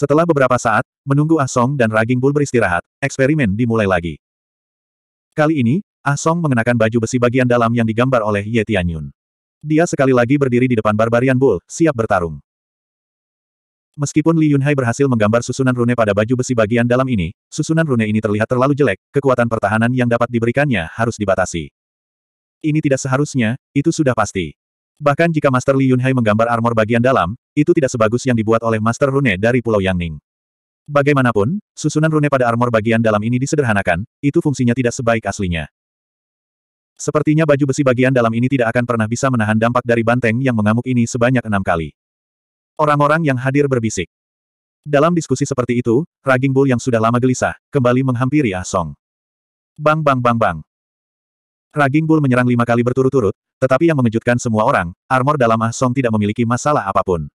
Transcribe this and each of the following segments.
Setelah beberapa saat, menunggu Ah Song dan Raging Bull beristirahat, eksperimen dimulai lagi. Kali ini, Ah Song mengenakan baju besi bagian dalam yang digambar oleh Ye Tianyun. Dia sekali lagi berdiri di depan Barbarian Bull, siap bertarung. Meskipun Li Yunhai berhasil menggambar susunan rune pada baju besi bagian dalam ini, susunan rune ini terlihat terlalu jelek, kekuatan pertahanan yang dapat diberikannya harus dibatasi. Ini tidak seharusnya, itu sudah pasti. Bahkan jika Master Li Yunhai menggambar armor bagian dalam, itu tidak sebagus yang dibuat oleh Master Rune dari Pulau Yangning. Bagaimanapun, susunan rune pada armor bagian dalam ini disederhanakan, itu fungsinya tidak sebaik aslinya. Sepertinya baju besi bagian dalam ini tidak akan pernah bisa menahan dampak dari banteng yang mengamuk ini sebanyak enam kali. Orang-orang yang hadir berbisik. Dalam diskusi seperti itu, Raging Bull yang sudah lama gelisah, kembali menghampiri Ah Song. Bang bang bang bang. Raging Bull menyerang lima kali berturut-turut, tetapi yang mengejutkan semua orang, armor dalam Ah Song tidak memiliki masalah apa pun.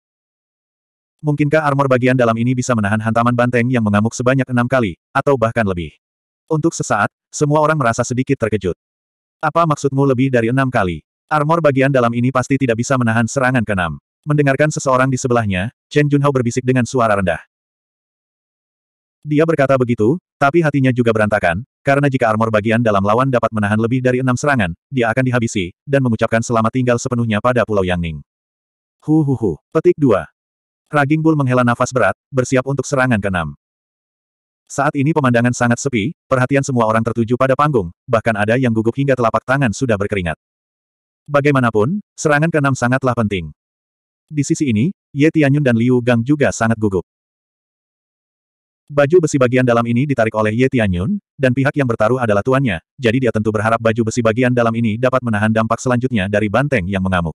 Mungkinkah armor bagian dalam ini bisa menahan hantaman banteng yang mengamuk sebanyak enam kali, atau bahkan lebih? Untuk sesaat, semua orang merasa sedikit terkejut. Apa maksudmu lebih dari enam kali? Armor bagian dalam ini pasti tidak bisa menahan serangan keenam. Mendengarkan seseorang di sebelahnya, Chen Junhao berbisik dengan suara rendah. Dia berkata begitu, tapi hatinya juga berantakan, karena jika armor bagian dalam lawan dapat menahan lebih dari enam serangan, dia akan dihabisi, dan mengucapkan selamat tinggal sepenuhnya pada Pulau Yangning. Hu hu hu. Petik 2. Raging Bull menghela nafas berat, bersiap untuk serangan keenam. Saat ini pemandangan sangat sepi, perhatian semua orang tertuju pada panggung, bahkan ada yang gugup hingga telapak tangan sudah berkeringat. Bagaimanapun, serangan keenam sangatlah penting. Di sisi ini, Ye Tianyun dan Liu Gang juga sangat gugup. Baju besi bagian dalam ini ditarik oleh Ye Tianyun, dan pihak yang bertaruh adalah tuannya, jadi dia tentu berharap baju besi bagian dalam ini dapat menahan dampak selanjutnya dari banteng yang mengamuk.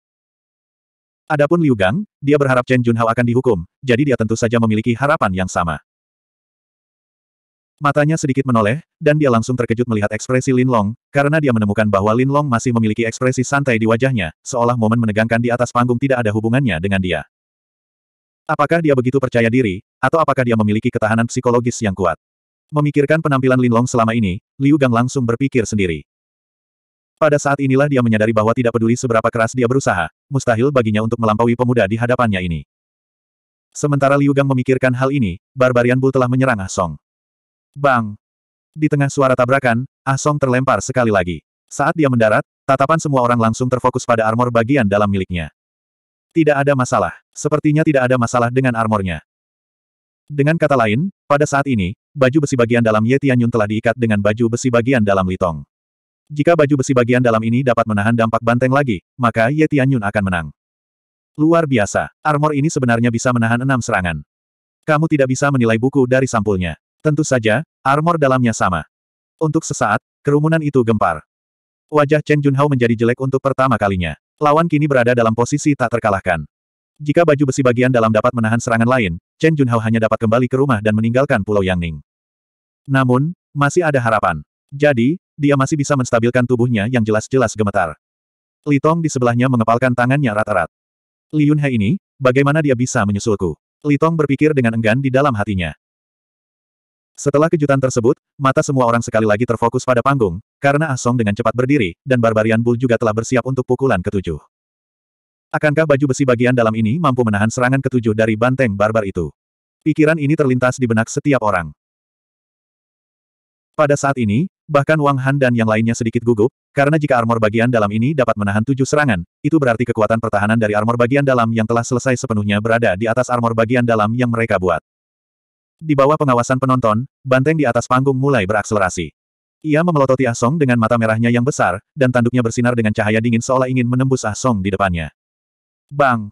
Adapun Liu Gang, dia berharap Chen Junhao akan dihukum, jadi dia tentu saja memiliki harapan yang sama. Matanya sedikit menoleh, dan dia langsung terkejut melihat ekspresi Lin Long, karena dia menemukan bahwa Lin Long masih memiliki ekspresi santai di wajahnya, seolah momen menegangkan di atas panggung tidak ada hubungannya dengan dia. Apakah dia begitu percaya diri, atau apakah dia memiliki ketahanan psikologis yang kuat? Memikirkan penampilan Lin Long selama ini, Liu Gang langsung berpikir sendiri. Pada saat inilah dia menyadari bahwa tidak peduli seberapa keras dia berusaha, mustahil baginya untuk melampaui pemuda di hadapannya ini. Sementara Liu Gang memikirkan hal ini, Barbarian Bull telah menyerang Ah Song. Bang! Di tengah suara tabrakan, Ah Song terlempar sekali lagi. Saat dia mendarat, tatapan semua orang langsung terfokus pada armor bagian dalam miliknya. Tidak ada masalah. Sepertinya tidak ada masalah dengan armornya. Dengan kata lain, pada saat ini, baju besi bagian dalam Ye Tianyun telah diikat dengan baju besi bagian dalam Litong. Jika baju besi bagian dalam ini dapat menahan dampak banteng lagi, maka Ye Tianyun akan menang. Luar biasa, armor ini sebenarnya bisa menahan enam serangan. Kamu tidak bisa menilai buku dari sampulnya. Tentu saja, armor dalamnya sama. Untuk sesaat, kerumunan itu gempar. Wajah Chen Junhao menjadi jelek untuk pertama kalinya. Lawan kini berada dalam posisi tak terkalahkan. Jika baju besi bagian dalam dapat menahan serangan lain, Chen Junhao hanya dapat kembali ke rumah dan meninggalkan Pulau Yangning. Namun, masih ada harapan. Jadi, dia masih bisa menstabilkan tubuhnya yang jelas-jelas gemetar. Li Tong di sebelahnya mengepalkan tangannya rat-rat. Li Yunhe ini, bagaimana dia bisa menyusulku? Li Tong berpikir dengan enggan di dalam hatinya. Setelah kejutan tersebut, mata semua orang sekali lagi terfokus pada panggung, karena Ah Song dengan cepat berdiri, dan Barbarian Bull juga telah bersiap untuk pukulan ketujuh. Akankah baju besi bagian dalam ini mampu menahan serangan ketujuh dari banteng barbar itu? Pikiran ini terlintas di benak setiap orang. Pada saat ini, bahkan Wang Han dan yang lainnya sedikit gugup, karena jika armor bagian dalam ini dapat menahan tujuh serangan, itu berarti kekuatan pertahanan dari armor bagian dalam yang telah selesai sepenuhnya berada di atas armor bagian dalam yang mereka buat. Di bawah pengawasan penonton, banteng di atas panggung mulai berakselerasi. Ia memelototi Ah Song dengan mata merahnya yang besar, dan tanduknya bersinar dengan cahaya dingin seolah ingin menembus Ah Song di depannya. Bang!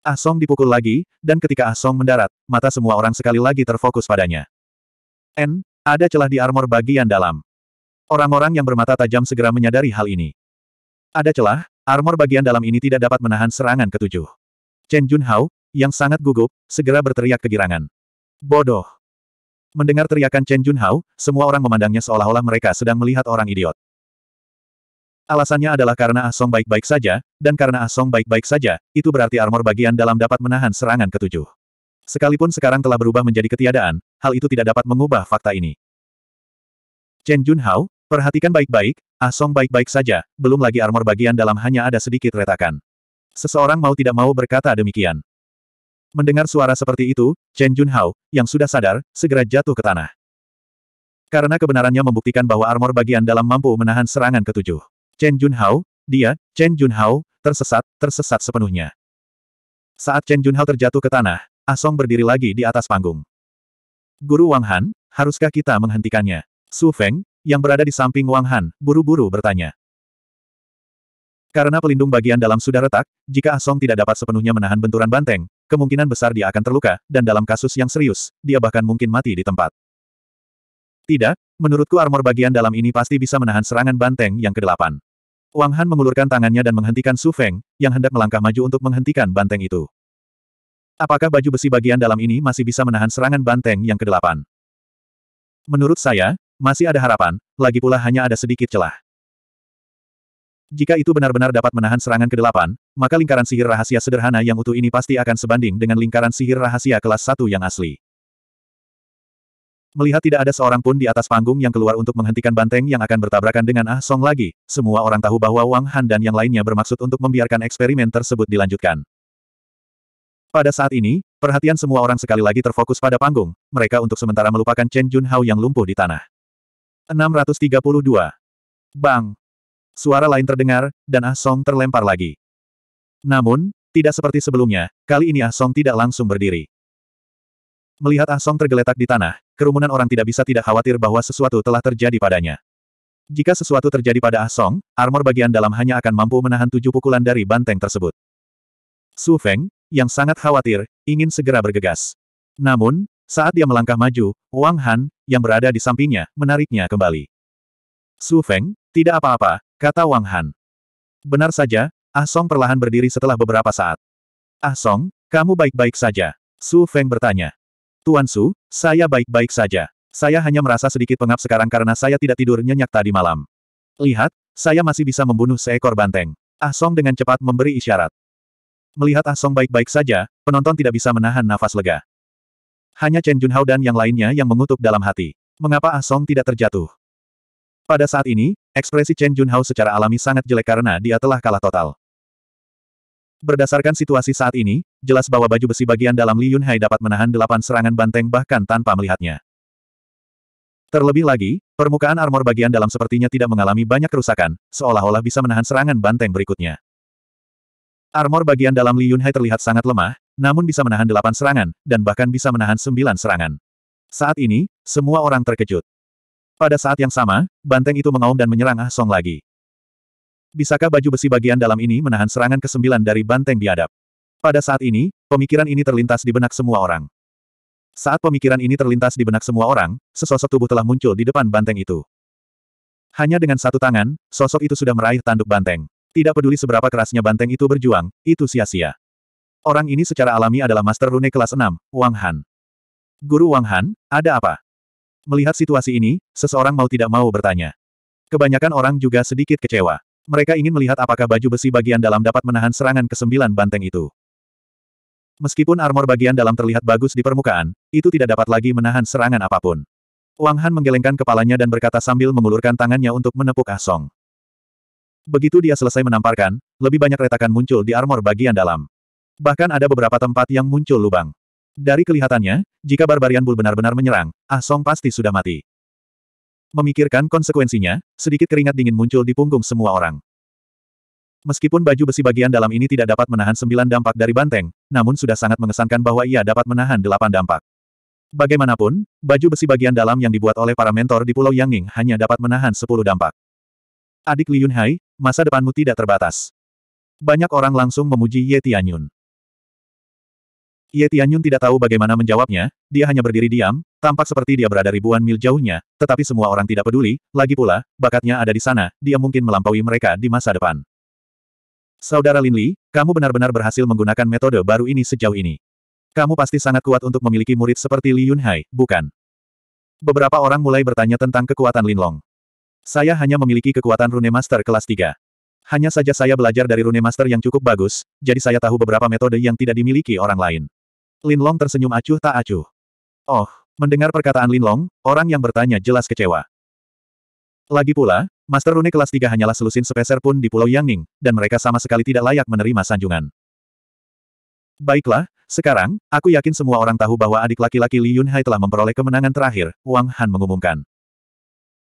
Ah Song dipukul lagi, dan ketika Ah Song mendarat, mata semua orang sekali lagi terfokus padanya. N, ada celah di armor bagian dalam. Orang-orang yang bermata tajam segera menyadari hal ini. Ada celah, armor bagian dalam ini tidak dapat menahan serangan ketujuh. Chen Junhao, yang sangat gugup, segera berteriak kegirangan. Bodoh. Mendengar teriakan Chen Junhao, semua orang memandangnya seolah-olah mereka sedang melihat orang idiot. Alasannya adalah karena Ah Song baik-baik saja, dan karena Ah Song baik-baik saja, itu berarti armor bagian dalam dapat menahan serangan ketujuh. Sekalipun sekarang telah berubah menjadi ketiadaan, hal itu tidak dapat mengubah fakta ini. Chen Junhao, perhatikan baik-baik, Ah Song baik-baik saja, belum lagi armor bagian dalam hanya ada sedikit retakan. Seseorang mau tidak mau berkata demikian. Mendengar suara seperti itu, Chen Junhao, yang sudah sadar, segera jatuh ke tanah. Karena kebenarannya membuktikan bahwa armor bagian dalam mampu menahan serangan ketujuh. Chen Junhao, dia, Chen Junhao, tersesat, tersesat sepenuhnya. Saat Chen Junhao terjatuh ke tanah, Ah Song berdiri lagi di atas panggung. Guru Wang Han, haruskah kita menghentikannya? Su Feng, yang berada di samping Wang Han, buru-buru bertanya. Karena pelindung bagian dalam sudah retak, jika Asong tidak dapat sepenuhnya menahan benturan banteng, kemungkinan besar dia akan terluka, dan dalam kasus yang serius, dia bahkan mungkin mati di tempat. Tidak, menurutku armor bagian dalam ini pasti bisa menahan serangan banteng yang kedelapan. Wang Han mengulurkan tangannya dan menghentikan Su Feng, yang hendak melangkah maju untuk menghentikan banteng itu. Apakah baju besi bagian dalam ini masih bisa menahan serangan banteng yang kedelapan? Menurut saya, masih ada harapan, lagi pula hanya ada sedikit celah. Jika itu benar-benar dapat menahan serangan ke-8, maka lingkaran sihir rahasia sederhana yang utuh ini pasti akan sebanding dengan lingkaran sihir rahasia kelas 1 yang asli. Melihat tidak ada seorang pun di atas panggung yang keluar untuk menghentikan banteng yang akan bertabrakan dengan Ah Song lagi, semua orang tahu bahwa Wang Han dan yang lainnya bermaksud untuk membiarkan eksperimen tersebut dilanjutkan. Pada saat ini, perhatian semua orang sekali lagi terfokus pada panggung, mereka untuk sementara melupakan Chen Junhao yang lumpuh di tanah. 632. Bang! Suara lain terdengar, dan Ah Song terlempar lagi. Namun, tidak seperti sebelumnya, kali ini Ah Song tidak langsung berdiri. Melihat Ah Song tergeletak di tanah, kerumunan orang tidak bisa tidak khawatir bahwa sesuatu telah terjadi padanya. Jika sesuatu terjadi pada Ah Song, armor bagian dalam hanya akan mampu menahan tujuh pukulan dari banteng tersebut. Su Feng, yang sangat khawatir, ingin segera bergegas. Namun, saat dia melangkah maju, Wang Han, yang berada di sampingnya, menariknya kembali. Su Feng, tidak apa-apa, kata Wang Han. Benar saja, Ah Song perlahan berdiri setelah beberapa saat. Ah Song, kamu baik-baik saja. Su Feng bertanya. Tuan Su, saya baik-baik saja. Saya hanya merasa sedikit pengap sekarang karena saya tidak tidur nyenyak tadi malam. Lihat, saya masih bisa membunuh seekor banteng. Ah Song dengan cepat memberi isyarat. Melihat Ah Song baik-baik saja, penonton tidak bisa menahan nafas lega. Hanya Chen Junhao dan yang lainnya yang mengutuk dalam hati. Mengapa Ah Song tidak terjatuh? Pada saat ini, ekspresi Chen Junhao secara alami sangat jelek karena dia telah kalah total. Berdasarkan situasi saat ini, jelas bahwa baju besi bagian dalam Li Yunhai dapat menahan delapan serangan banteng bahkan tanpa melihatnya. Terlebih lagi, permukaan armor bagian dalam sepertinya tidak mengalami banyak kerusakan, seolah-olah bisa menahan serangan banteng berikutnya. Armor bagian dalam Li Yunhai terlihat sangat lemah, namun bisa menahan delapan serangan, dan bahkan bisa menahan sembilan serangan. Saat ini, semua orang terkejut. Pada saat yang sama, banteng itu mengaum dan menyerang Ah Song lagi. Bisakah baju besi bagian dalam ini menahan serangan ke-9 dari banteng biadab? Pada saat ini, pemikiran ini terlintas di benak semua orang. Saat pemikiran ini terlintas di benak semua orang, sesosok tubuh telah muncul di depan banteng itu. Hanya dengan satu tangan, sosok itu sudah meraih tanduk banteng. Tidak peduli seberapa kerasnya banteng itu berjuang, itu sia-sia. Orang ini secara alami adalah Master Rune kelas 6, Wang Han. Guru Wang Han, ada apa? Melihat situasi ini, seseorang mau tidak mau bertanya. Kebanyakan orang juga sedikit kecewa. Mereka ingin melihat apakah baju besi bagian dalam dapat menahan serangan kesembilan banteng itu. Meskipun armor bagian dalam terlihat bagus di permukaan, itu tidak dapat lagi menahan serangan apa pun. Wang Han menggelengkan kepalanya dan berkata sambil mengulurkan tangannya untuk menepuk Ah Song. Begitu dia selesai menamparkan, lebih banyak retakan muncul di armor bagian dalam. Bahkan ada beberapa tempat yang muncul lubang. Dari kelihatannya, jika Barbarian Bull benar-benar menyerang, Ah Song pasti sudah mati. Memikirkan konsekuensinya, sedikit keringat dingin muncul di punggung semua orang. Meskipun baju besi bagian dalam ini tidak dapat menahan sembilan dampak dari banteng, namun sudah sangat mengesankan bahwa ia dapat menahan delapan dampak. Bagaimanapun, baju besi bagian dalam yang dibuat oleh para mentor di Pulau Yangning hanya dapat menahan sepuluh dampak. Adik Li Yunhai, masa depanmu tidak terbatas. Banyak orang langsung memuji Ye Tianyun. Ye Tianyun tidak tahu bagaimana menjawabnya, dia hanya berdiri diam, tampak seperti dia berada ribuan mil jauhnya, tetapi semua orang tidak peduli, lagi pula, bakatnya ada di sana, dia mungkin melampaui mereka di masa depan. Saudara Lin Li, kamu benar-benar berhasil menggunakan metode baru ini sejauh ini. Kamu pasti sangat kuat untuk memiliki murid seperti Li Yunhai, bukan? Beberapa orang mulai bertanya tentang kekuatan Lin Long. Saya hanya memiliki kekuatan Rune Master kelas 3. Hanya saja saya belajar dari Rune Master yang cukup bagus, jadi saya tahu beberapa metode yang tidak dimiliki orang lain. Lin Long tersenyum acuh tak acuh. Oh, mendengar perkataan Lin Long, orang yang bertanya jelas kecewa. Lagi pula, Master Rune kelas 3 hanyalah selusin sepeser pun di Pulau Yangning, dan mereka sama sekali tidak layak menerima sanjungan. Baiklah, sekarang, aku yakin semua orang tahu bahwa adik laki-laki Li Yunhai telah memperoleh kemenangan terakhir, Wang Han mengumumkan.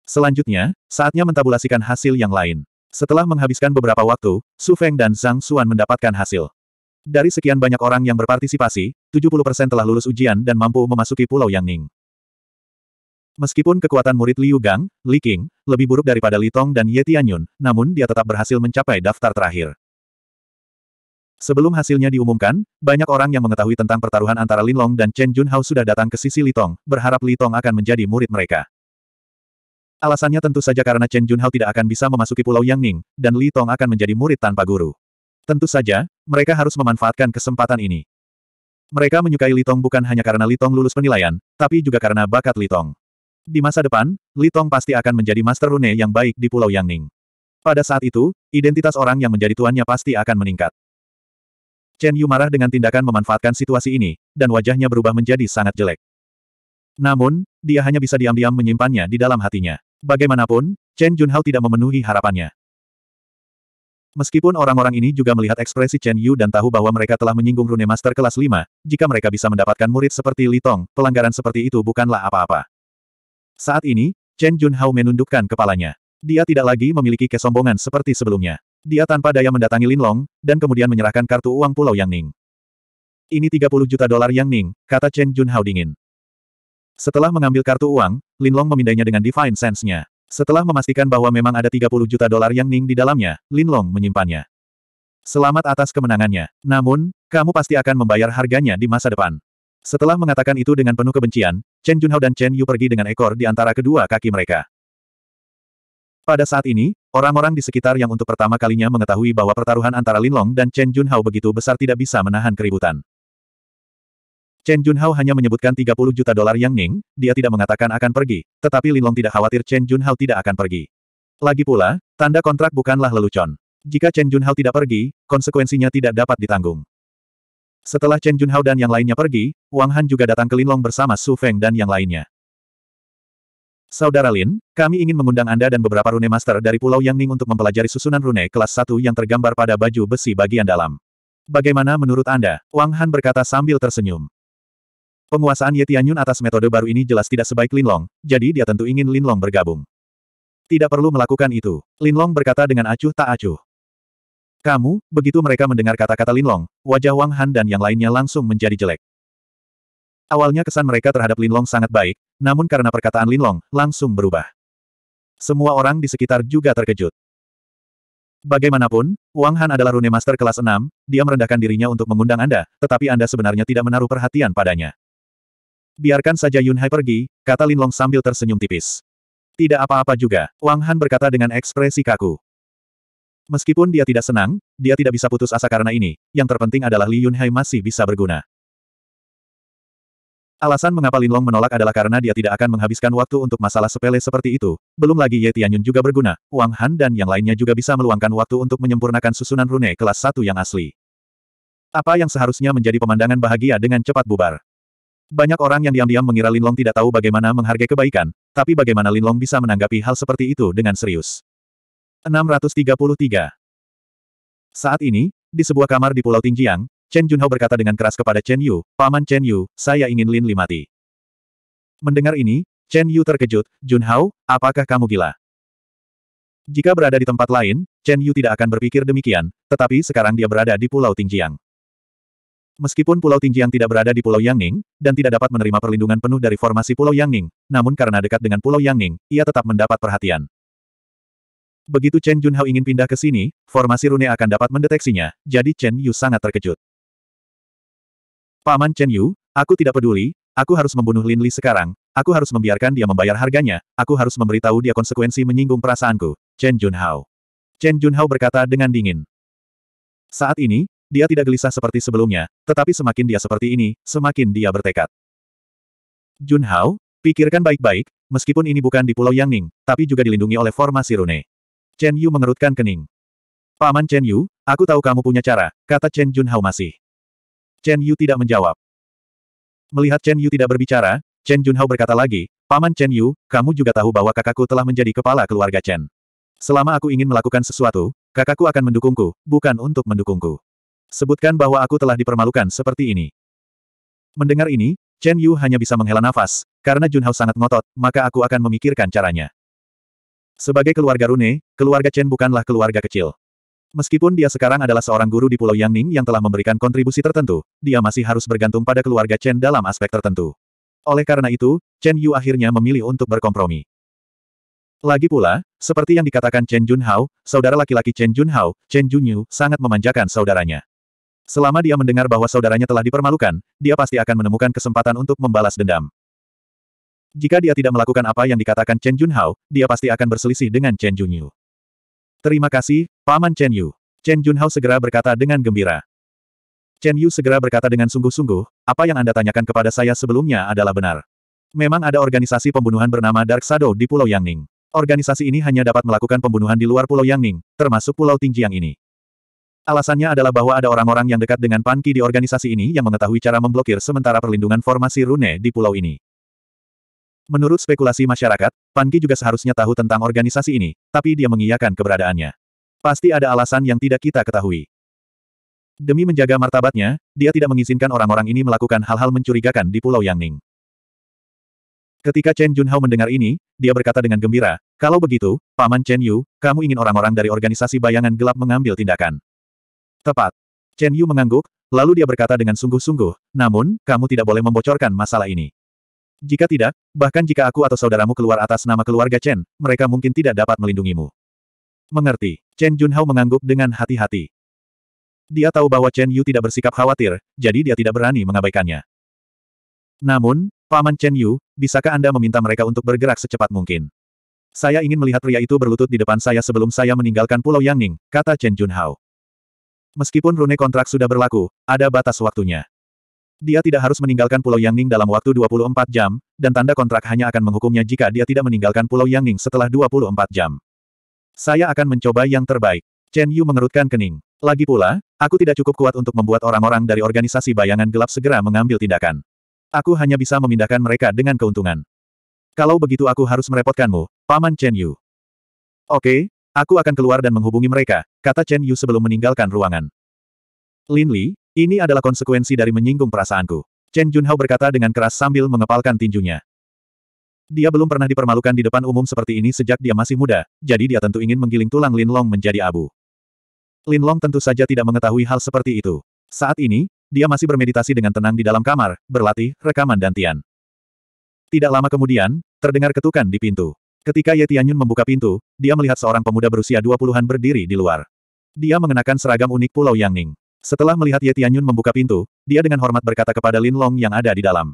Selanjutnya, saatnya mentabulasikan hasil yang lain. Setelah menghabiskan beberapa waktu, Su Feng dan Zhang Xuan mendapatkan hasil. Dari sekian banyak orang yang berpartisipasi, 70% telah lulus ujian dan mampu memasuki Pulau Yangning. Meskipun kekuatan murid Liu Gang, Li Qing, lebih buruk daripada Li Tong dan Ye Tianyun, namun dia tetap berhasil mencapai daftar terakhir. Sebelum hasilnya diumumkan, banyak orang yang mengetahui tentang pertaruhan antara Lin Long dan Chen Junhao sudah datang ke sisi Li Tong, berharap Li Tong akan menjadi murid mereka. Alasannya tentu saja karena Chen Junhao tidak akan bisa memasuki Pulau Yangning, dan Li Tong akan menjadi murid tanpa guru. Tentu saja, mereka harus memanfaatkan kesempatan ini. Mereka menyukai Li Tong bukan hanya karena Li Tong lulus penilaian, tapi juga karena bakat Li Tong. Di masa depan, Li Tong pasti akan menjadi master rune yang baik di Pulau Yangning. Pada saat itu, identitas orang yang menjadi tuannya pasti akan meningkat. Chen Yu marah dengan tindakan memanfaatkan situasi ini, dan wajahnya berubah menjadi sangat jelek. Namun, dia hanya bisa diam-diam menyimpannya di dalam hatinya. Bagaimanapun, Chen Junhao tidak memenuhi harapannya. Meskipun orang-orang ini juga melihat ekspresi Chen Yu dan tahu bahwa mereka telah menyinggung rune master kelas 5, jika mereka bisa mendapatkan murid seperti Li Tong, pelanggaran seperti itu bukanlah apa-apa. Saat ini, Chen Junhao menundukkan kepalanya. Dia tidak lagi memiliki kesombongan seperti sebelumnya. Dia tanpa daya mendatangi Lin Long, dan kemudian menyerahkan kartu uang Pulau Yang Ning. Ini 30 juta dolar Yang Ning, kata Chen Junhao dingin. Setelah mengambil kartu uang, Lin Long memindainya dengan Divine Sense-nya. Setelah memastikan bahwa memang ada 30 juta dolar Yang Ning di dalamnya, Lin Long menyimpannya. Selamat atas kemenangannya. Namun, kamu pasti akan membayar harganya di masa depan. Setelah mengatakan itu dengan penuh kebencian, Chen Junhao dan Chen Yu pergi dengan ekor di antara kedua kaki mereka. Pada saat ini, orang-orang di sekitar yang untuk pertama kalinya mengetahui bahwa pertaruhan antara Lin Long dan Chen Junhao begitu besar tidak bisa menahan keributan. Chen Junhao hanya menyebutkan 30 juta dolar Yang Ning, dia tidak mengatakan akan pergi, tetapi Lin Long tidak khawatir Chen Junhao tidak akan pergi. Lagi pula, tanda kontrak bukanlah lelucon. Jika Chen Junhao tidak pergi, konsekuensinya tidak dapat ditanggung. Setelah Chen Junhao dan yang lainnya pergi, Wang Han juga datang ke Lin Long bersama Su Feng dan yang lainnya. Saudara Lin, kami ingin mengundang Anda dan beberapa rune master dari Pulau Yangning untuk mempelajari susunan rune kelas 1 yang tergambar pada baju besi bagian dalam. Bagaimana menurut Anda? Wang Han berkata sambil tersenyum. Penguasaan Ye Tianyun atas metode baru ini jelas tidak sebaik Lin Long, jadi dia tentu ingin Lin Long bergabung. Tidak perlu melakukan itu. Lin Long berkata dengan acuh tak acuh. Kamu, begitu mereka mendengar kata-kata Lin Long, wajah Wang Han dan yang lainnya langsung menjadi jelek. Awalnya kesan mereka terhadap Lin Long sangat baik, namun karena perkataan Lin Long, langsung berubah. Semua orang di sekitar juga terkejut. Bagaimanapun, Wang Han adalah rune master kelas 6, dia merendahkan dirinya untuk mengundang Anda, tetapi Anda sebenarnya tidak menaruh perhatian padanya. Biarkan saja Yun Hai pergi, kata Lin Long sambil tersenyum tipis. Tidak apa-apa juga, Wang Han berkata dengan ekspresi kaku. Meskipun dia tidak senang, dia tidak bisa putus asa karena ini, yang terpenting adalah Li Yun Hai masih bisa berguna. Alasan mengapa Lin Long menolak adalah karena dia tidak akan menghabiskan waktu untuk masalah sepele seperti itu. Belum lagi Ye Tianyun juga berguna, Wang Han dan yang lainnya juga bisa meluangkan waktu untuk menyempurnakan susunan rune kelas 1 yang asli. Apa yang seharusnya menjadi pemandangan bahagia dengan cepat bubar. Banyak orang yang diam-diam mengira Lin Long tidak tahu bagaimana menghargai kebaikan, tapi bagaimana Lin Long bisa menanggapi hal seperti itu dengan serius. 633 Saat ini, di sebuah kamar di Pulau Tingjiang, Chen Junhao berkata dengan keras kepada Chen Yu, Paman Chen Yu, saya ingin Lin Li mati. Mendengar ini, Chen Yu terkejut, Junhao, apakah kamu gila? Jika berada di tempat lain, Chen Yu tidak akan berpikir demikian, tetapi sekarang dia berada di Pulau Tingjiang. Meskipun Pulau Tingjiang tidak berada di Pulau Yangning, dan tidak dapat menerima perlindungan penuh dari formasi Pulau Yangning, namun karena dekat dengan Pulau Yangning, ia tetap mendapat perhatian. Begitu Chen Junhao ingin pindah ke sini, formasi rune akan dapat mendeteksinya, jadi Chen Yu sangat terkejut. Paman Chen Yu, aku tidak peduli, aku harus membunuh Lin Li sekarang, aku harus membiarkan dia membayar harganya, aku harus memberitahu dia konsekuensi menyinggung perasaanku. Chen Junhao. Chen Junhao berkata dengan dingin. Saat ini, dia tidak gelisah seperti sebelumnya, tetapi semakin dia seperti ini, semakin dia bertekad. Junhao, pikirkan baik-baik, meskipun ini bukan di Pulau Yangning, tapi juga dilindungi oleh formasi rune. Chen Yu mengerutkan kening. Paman Chen Yu, aku tahu kamu punya cara, kata Chen Junhao masih. Chen Yu tidak menjawab. Melihat Chen Yu tidak berbicara, Chen Junhao berkata lagi, Paman Chen Yu, kamu juga tahu bahwa kakakku telah menjadi kepala keluarga Chen. Selama aku ingin melakukan sesuatu, kakakku akan mendukungku, bukan untuk mendukungku. Sebutkan bahwa aku telah dipermalukan seperti ini. Mendengar ini, Chen Yu hanya bisa menghela nafas, karena Junhao sangat ngotot, maka aku akan memikirkan caranya. Sebagai keluarga Rune, keluarga Chen bukanlah keluarga kecil. Meskipun dia sekarang adalah seorang guru di Pulau Yangning yang telah memberikan kontribusi tertentu, dia masih harus bergantung pada keluarga Chen dalam aspek tertentu. Oleh karena itu, Chen Yu akhirnya memilih untuk berkompromi. Lagi pula, seperti yang dikatakan Chen Junhao, saudara laki-laki Chen Junhao, Chen Junyu, sangat memanjakan saudaranya. Selama dia mendengar bahwa saudaranya telah dipermalukan, dia pasti akan menemukan kesempatan untuk membalas dendam. Jika dia tidak melakukan apa yang dikatakan Chen Junhao, dia pasti akan berselisih dengan Chen Junyu. Terima kasih, Paman Chen Yu. Chen Junhao segera berkata dengan gembira. Chen Yu segera berkata dengan sungguh-sungguh, apa yang Anda tanyakan kepada saya sebelumnya adalah benar. Memang ada organisasi pembunuhan bernama Dark Shadow di Pulau Yangning. Organisasi ini hanya dapat melakukan pembunuhan di luar Pulau Yangning, termasuk Pulau Tingjiang ini. Alasannya adalah bahwa ada orang-orang yang dekat dengan Pan Ki di organisasi ini yang mengetahui cara memblokir sementara perlindungan formasi rune di pulau ini. Menurut spekulasi masyarakat, Pan Ki juga seharusnya tahu tentang organisasi ini, tapi dia mengiyakan keberadaannya. Pasti ada alasan yang tidak kita ketahui. Demi menjaga martabatnya, dia tidak mengizinkan orang-orang ini melakukan hal-hal mencurigakan di Pulau Yangning. Ketika Chen Junhao mendengar ini, dia berkata dengan gembira, kalau begitu, Paman Chen Yu, kamu ingin orang-orang dari organisasi bayangan gelap mengambil tindakan. Tepat. Chen Yu mengangguk, lalu dia berkata dengan sungguh-sungguh, namun, kamu tidak boleh membocorkan masalah ini. Jika tidak, bahkan jika aku atau saudaramu keluar atas nama keluarga Chen, mereka mungkin tidak dapat melindungimu. Mengerti. Chen Junhao mengangguk dengan hati-hati. Dia tahu bahwa Chen Yu tidak bersikap khawatir, jadi dia tidak berani mengabaikannya. Namun, Paman Chen Yu, bisakah Anda meminta mereka untuk bergerak secepat mungkin? Saya ingin melihat pria itu berlutut di depan saya sebelum saya meninggalkan Pulau Yangning, kata Chen Junhao. Meskipun rune kontrak sudah berlaku, ada batas waktunya. Dia tidak harus meninggalkan Pulau Yangning dalam waktu 24 jam, dan tanda kontrak hanya akan menghukumnya jika dia tidak meninggalkan Pulau Yangning setelah 24 jam. Saya akan mencoba yang terbaik. Chen Yu mengerutkan kening. Lagi pula, aku tidak cukup kuat untuk membuat orang-orang dari organisasi bayangan gelap segera mengambil tindakan. Aku hanya bisa memindahkan mereka dengan keuntungan. Kalau begitu aku harus merepotkanmu, Paman Chen Yu. Oke, Aku akan keluar dan menghubungi mereka, kata Chen Yu sebelum meninggalkan ruangan. Lin Li, ini adalah konsekuensi dari menyinggung perasaanku. Chen Junhao berkata dengan keras sambil mengepalkan tinjunya. Dia belum pernah dipermalukan di depan umum seperti ini sejak dia masih muda, jadi dia tentu ingin menggiling tulang Lin Long menjadi abu. Lin Long tentu saja tidak mengetahui hal seperti itu. Saat ini, dia masih bermeditasi dengan tenang di dalam kamar, berlatih, rekaman dan tian. Tidak lama kemudian, terdengar ketukan di pintu. Ketika Ye Tianyun membuka pintu, dia melihat seorang pemuda berusia dua puluhan berdiri di luar. Dia mengenakan seragam unik Pulau Yangning. Setelah melihat Ye Tianyun membuka pintu, dia dengan hormat berkata kepada Lin Long yang ada di dalam.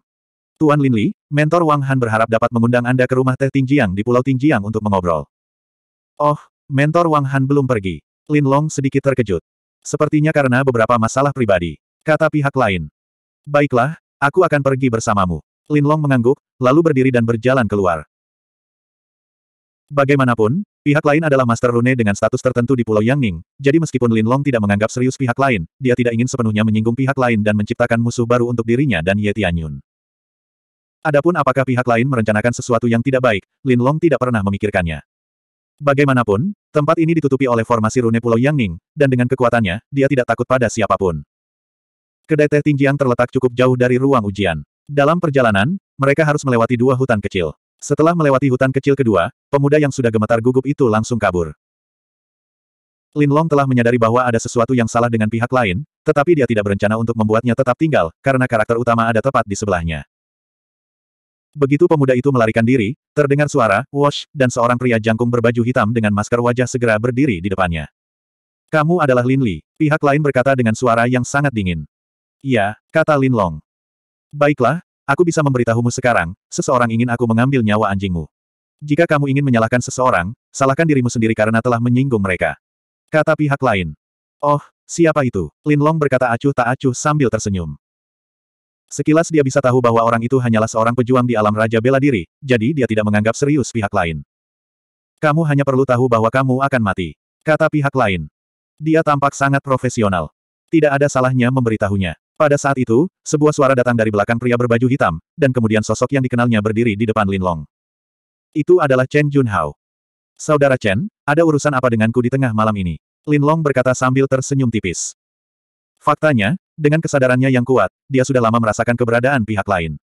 Tuan Lin Li, mentor Wang Han berharap dapat mengundang Anda ke rumah Teh Tingjiang di Pulau Tingjiang untuk mengobrol. Oh, mentor Wang Han belum pergi. Lin Long sedikit terkejut. Sepertinya karena beberapa masalah pribadi. Kata pihak lain. Baiklah, aku akan pergi bersamamu. Lin Long mengangguk, lalu berdiri dan berjalan keluar. Bagaimanapun, pihak lain adalah Master Rune dengan status tertentu di Pulau Yangning, jadi meskipun Lin Long tidak menganggap serius pihak lain, dia tidak ingin sepenuhnya menyinggung pihak lain dan menciptakan musuh baru untuk dirinya dan Ye Tianyun. Adapun apakah pihak lain merencanakan sesuatu yang tidak baik, Lin Long tidak pernah memikirkannya. Bagaimanapun, tempat ini ditutupi oleh formasi rune Pulau Yangning, dan dengan kekuatannya, dia tidak takut pada siapa pun. Kedai Teh Tingjiang terletak cukup jauh dari ruang ujian. Dalam perjalanan, mereka harus melewati dua hutan kecil. Setelah melewati hutan kecil kedua, pemuda yang sudah gemetar gugup itu langsung kabur. Lin Long telah menyadari bahwa ada sesuatu yang salah dengan pihak lain, tetapi dia tidak berencana untuk membuatnya tetap tinggal, karena karakter utama ada tepat di sebelahnya. Begitu pemuda itu melarikan diri, terdengar suara, wash, dan seorang pria jangkung berbaju hitam dengan masker wajah segera berdiri di depannya. Kamu adalah Lin Li, pihak lain berkata dengan suara yang sangat dingin. Iya, kata Lin Long. Baiklah, Aku bisa memberitahumu sekarang, seseorang ingin aku mengambil nyawa anjingmu. Jika kamu ingin menyalahkan seseorang, salahkan dirimu sendiri karena telah menyinggung mereka. Kata pihak lain. Oh, siapa itu? Lin Long berkata acuh tak acuh sambil tersenyum. Sekilas dia bisa tahu bahwa orang itu hanyalah seorang pejuang di alam Raja Bela Diri, jadi dia tidak menganggap serius pihak lain. Kamu hanya perlu tahu bahwa kamu akan mati. Kata pihak lain. Dia tampak sangat profesional. Tidak ada salahnya memberitahunya. Pada saat itu, sebuah suara datang dari belakang pria berbaju hitam, dan kemudian sosok yang dikenalnya berdiri di depan Lin Long. Itu adalah Chen Junhao. Saudara Chen, ada urusan apa denganku di tengah malam ini? Lin Long berkata sambil tersenyum tipis. Faktanya, dengan kesadarannya yang kuat, dia sudah lama merasakan keberadaan pihak lain.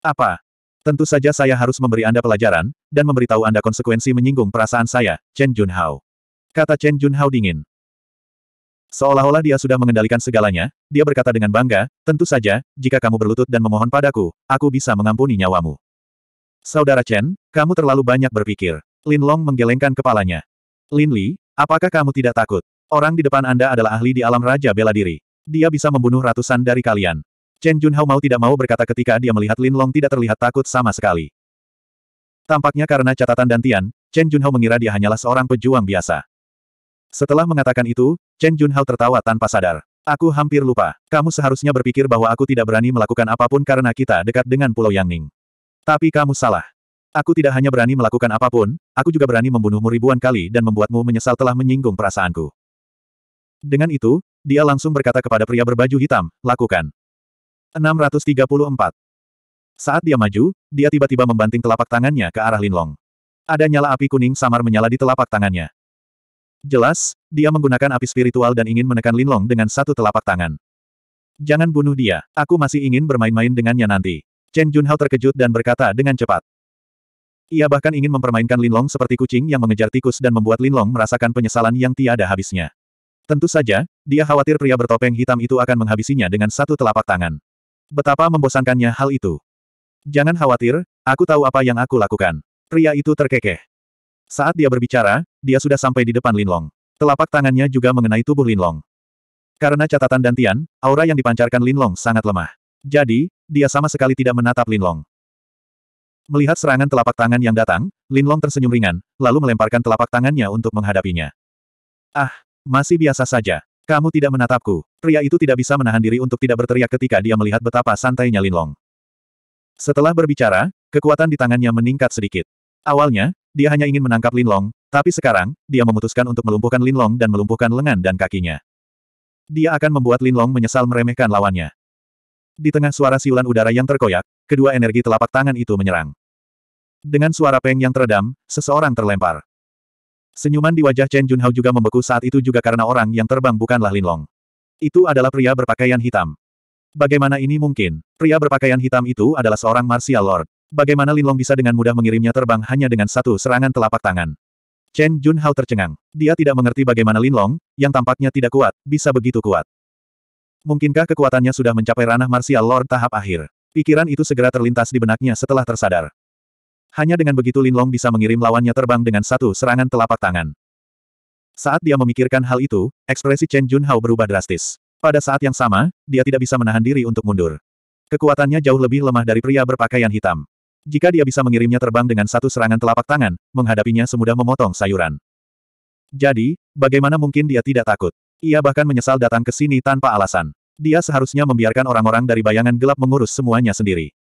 Apa? Tentu saja saya harus memberi Anda pelajaran, dan memberitahu Anda konsekuensi menyinggung perasaan saya, Chen Junhao. Kata Chen Junhao dingin. Seolah-olah dia sudah mengendalikan segalanya, dia berkata dengan bangga, tentu saja, jika kamu berlutut dan memohon padaku, aku bisa mengampuni nyawamu. Saudara Chen, kamu terlalu banyak berpikir. Lin Long menggelengkan kepalanya. Lin Li, apakah kamu tidak takut? Orang di depan Anda adalah ahli di alam raja bela diri. Dia bisa membunuh ratusan dari kalian. Chen Junhao mau tidak mau berkata ketika dia melihat Lin Long tidak terlihat takut sama sekali. Tampaknya karena catatan dantian, Chen Junhao mengira dia hanyalah seorang pejuang biasa. Setelah mengatakan itu, Chen Junhao tertawa tanpa sadar. Aku hampir lupa. Kamu seharusnya berpikir bahwa aku tidak berani melakukan apa pun karena kita dekat dengan Pulau Yangning. Tapi kamu salah. Aku tidak hanya berani melakukan apa pun, aku juga berani membunuhmu ribuan kali dan membuatmu menyesal telah menyinggung perasaanku. Dengan itu, dia langsung berkata kepada pria berbaju hitam, lakukan. 634. Saat dia maju, dia tiba-tiba membanting telapak tangannya ke arah Linlong. Ada nyala api kuning samar menyala di telapak tangannya. Jelas, dia menggunakan api spiritual dan ingin menekan Linlong dengan satu telapak tangan. Jangan bunuh dia, aku masih ingin bermain-main dengannya nanti. Chen Junhao terkejut dan berkata dengan cepat. Ia bahkan ingin mempermainkan Linlong seperti kucing yang mengejar tikus dan membuat Linlong merasakan penyesalan yang tiada habisnya. Tentu saja, dia khawatir pria bertopeng hitam itu akan menghabisinya dengan satu telapak tangan. Betapa membosankannya hal itu. Jangan khawatir, aku tahu apa yang aku lakukan. Pria itu terkekeh. Saat dia berbicara, dia sudah sampai di depan Linlong. Telapak tangannya juga mengenai tubuh Linlong. Karena catatan dantian, aura yang dipancarkan Linlong sangat lemah. Jadi, dia sama sekali tidak menatap Linlong. Melihat serangan telapak tangan yang datang, Linlong tersenyum ringan, lalu melemparkan telapak tangannya untuk menghadapinya. Ah, masih biasa saja. Kamu tidak menatapku. Pria itu tidak bisa menahan diri untuk tidak berteriak ketika dia melihat betapa santainya Linlong. Setelah berbicara, kekuatan di tangannya meningkat sedikit. Awalnya, dia hanya ingin menangkap Linlong, tapi sekarang, dia memutuskan untuk melumpuhkan Linlong dan melumpuhkan lengan dan kakinya. Dia akan membuat Linlong menyesal meremehkan lawannya. Di tengah suara siulan udara yang terkoyak, kedua energi telapak tangan itu menyerang. Dengan suara peng yang teredam, seseorang terlempar. Senyuman di wajah Chen Junhao juga membeku saat itu juga karena orang yang terbang bukanlah Linlong. Itu adalah pria berpakaian hitam. Bagaimana ini mungkin? Pria berpakaian hitam itu adalah seorang martial lord. Bagaimana Linlong bisa dengan mudah mengirimnya terbang hanya dengan satu serangan telapak tangan? Chen Junhao tercengang. Dia tidak mengerti bagaimana Linlong, yang tampaknya tidak kuat, bisa begitu kuat. Mungkinkah kekuatannya sudah mencapai ranah martial lord tahap akhir? Pikiran itu segera terlintas di benaknya setelah tersadar. Hanya dengan begitu Linlong bisa mengirim lawannya terbang dengan satu serangan telapak tangan. Saat dia memikirkan hal itu, ekspresi Chen Junhao berubah drastis. Pada saat yang sama, dia tidak bisa menahan diri untuk mundur. Kekuatannya jauh lebih lemah dari pria berpakaian hitam. Jika dia bisa mengirimnya terbang dengan satu serangan telapak tangan, menghadapinya semudah memotong sayuran. Jadi, bagaimana mungkin dia tidak takut? Ia bahkan menyesal datang ke sini tanpa alasan. Dia seharusnya membiarkan orang-orang dari bayangan gelap mengurus semuanya sendiri.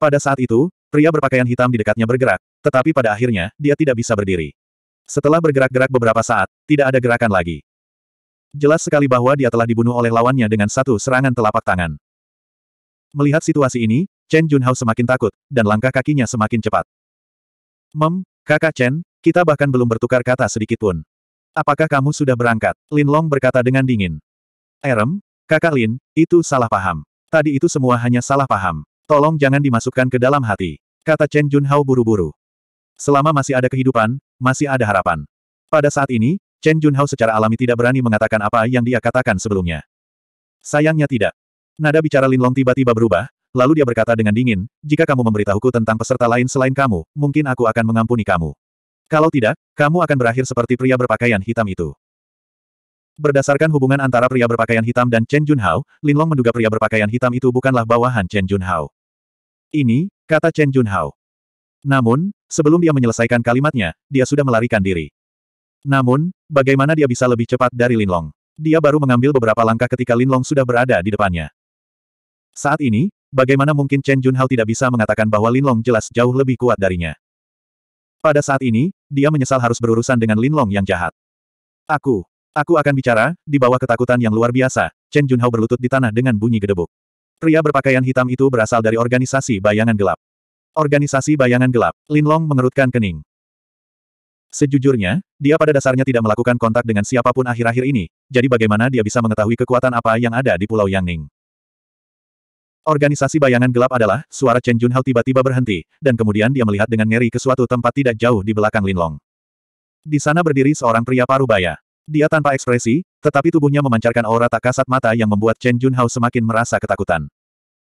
Pada saat itu, pria berpakaian hitam di dekatnya bergerak, tetapi pada akhirnya, dia tidak bisa berdiri. Setelah bergerak-gerak beberapa saat, tidak ada gerakan lagi. Jelas sekali bahwa dia telah dibunuh oleh lawannya dengan satu serangan telapak tangan. Melihat situasi ini, Chen Junhao semakin takut, dan langkah kakinya semakin cepat. Mem, kakak Chen, kita bahkan belum bertukar kata sedikit pun. Apakah kamu sudah berangkat? Lin Long berkata dengan dingin. Erem, kakak Lin, itu salah paham. Tadi itu semua hanya salah paham. Tolong jangan dimasukkan ke dalam hati. Kata Chen Junhao buru-buru. Selama masih ada kehidupan, masih ada harapan. Pada saat ini, Chen Junhao secara alami tidak berani mengatakan apa yang dia katakan sebelumnya. Sayangnya tidak. Nada bicara Lin Long tiba-tiba berubah, Lalu dia berkata dengan dingin, jika kamu memberitahuku tentang peserta lain selain kamu, mungkin aku akan mengampuni kamu. Kalau tidak, kamu akan berakhir seperti pria berpakaian hitam itu. Berdasarkan hubungan antara pria berpakaian hitam dan Chen Junhao, Linlong menduga pria berpakaian hitam itu bukanlah bawahan Chen Junhao. Ini, kata Chen Junhao. Namun, sebelum dia menyelesaikan kalimatnya, dia sudah melarikan diri. Namun, bagaimana dia bisa lebih cepat dari Linlong? Dia baru mengambil beberapa langkah ketika Linlong sudah berada di depannya. Saat ini, Bagaimana mungkin Chen Junhao tidak bisa mengatakan bahwa Lin Long jelas jauh lebih kuat darinya? Pada saat ini, dia menyesal harus berurusan dengan Lin Long yang jahat. Aku, aku akan bicara, di bawah ketakutan yang luar biasa, Chen Junhao berlutut di tanah dengan bunyi gedebuk. Pria berpakaian hitam itu berasal dari organisasi bayangan gelap. Organisasi bayangan gelap, Lin Long mengerutkan kening. Sejujurnya, dia pada dasarnya tidak melakukan kontak dengan siapa pun akhir-akhir ini, jadi bagaimana dia bisa mengetahui kekuatan apa yang ada di Pulau Yangning? Organisasi bayangan gelap adalah, suara Chen Junhao tiba-tiba berhenti, dan kemudian dia melihat dengan ngeri ke suatu tempat tidak jauh di belakang Linlong. Di sana berdiri seorang pria parubaya. Dia tanpa ekspresi, tetapi tubuhnya memancarkan aura tak kasat mata yang membuat Chen Junhao semakin merasa ketakutan.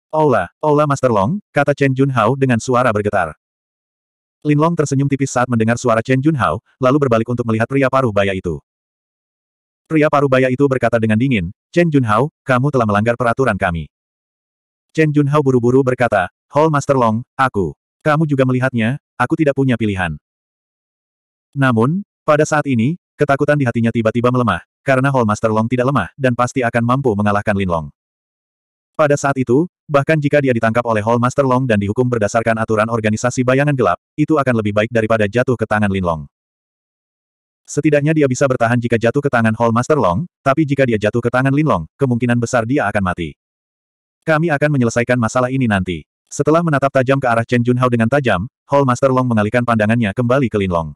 Ola, Ola Master Long, kata Chen Junhao dengan suara bergetar. Lin Long tersenyum tipis saat mendengar suara Chen Junhao, lalu berbalik untuk melihat pria paruh baya itu. Pria paruh baya itu berkata dengan dingin, Chen Junhao, kamu telah melanggar peraturan kami. Chen Junhao buru-buru berkata, Hall Master Long, aku. Kamu juga melihatnya, aku tidak punya pilihan. Namun, pada saat ini, ketakutan di hatinya tiba-tiba melemah, karena Hall Master Long tidak lemah, dan pasti akan mampu mengalahkan Lin Long. Pada saat itu, bahkan jika dia ditangkap oleh Hall Master Long dan dihukum berdasarkan aturan organisasi bayangan gelap, itu akan lebih baik daripada jatuh ke tangan Lin Long. Setidaknya dia bisa bertahan jika jatuh ke tangan Hall Master Long, tapi jika dia jatuh ke tangan Lin Long, kemungkinan besar dia akan mati. Kami akan menyelesaikan masalah ini nanti. Setelah menatap tajam ke arah Chen Junhao dengan tajam, Hall Master Long mengalihkan pandangannya kembali ke Lin Long.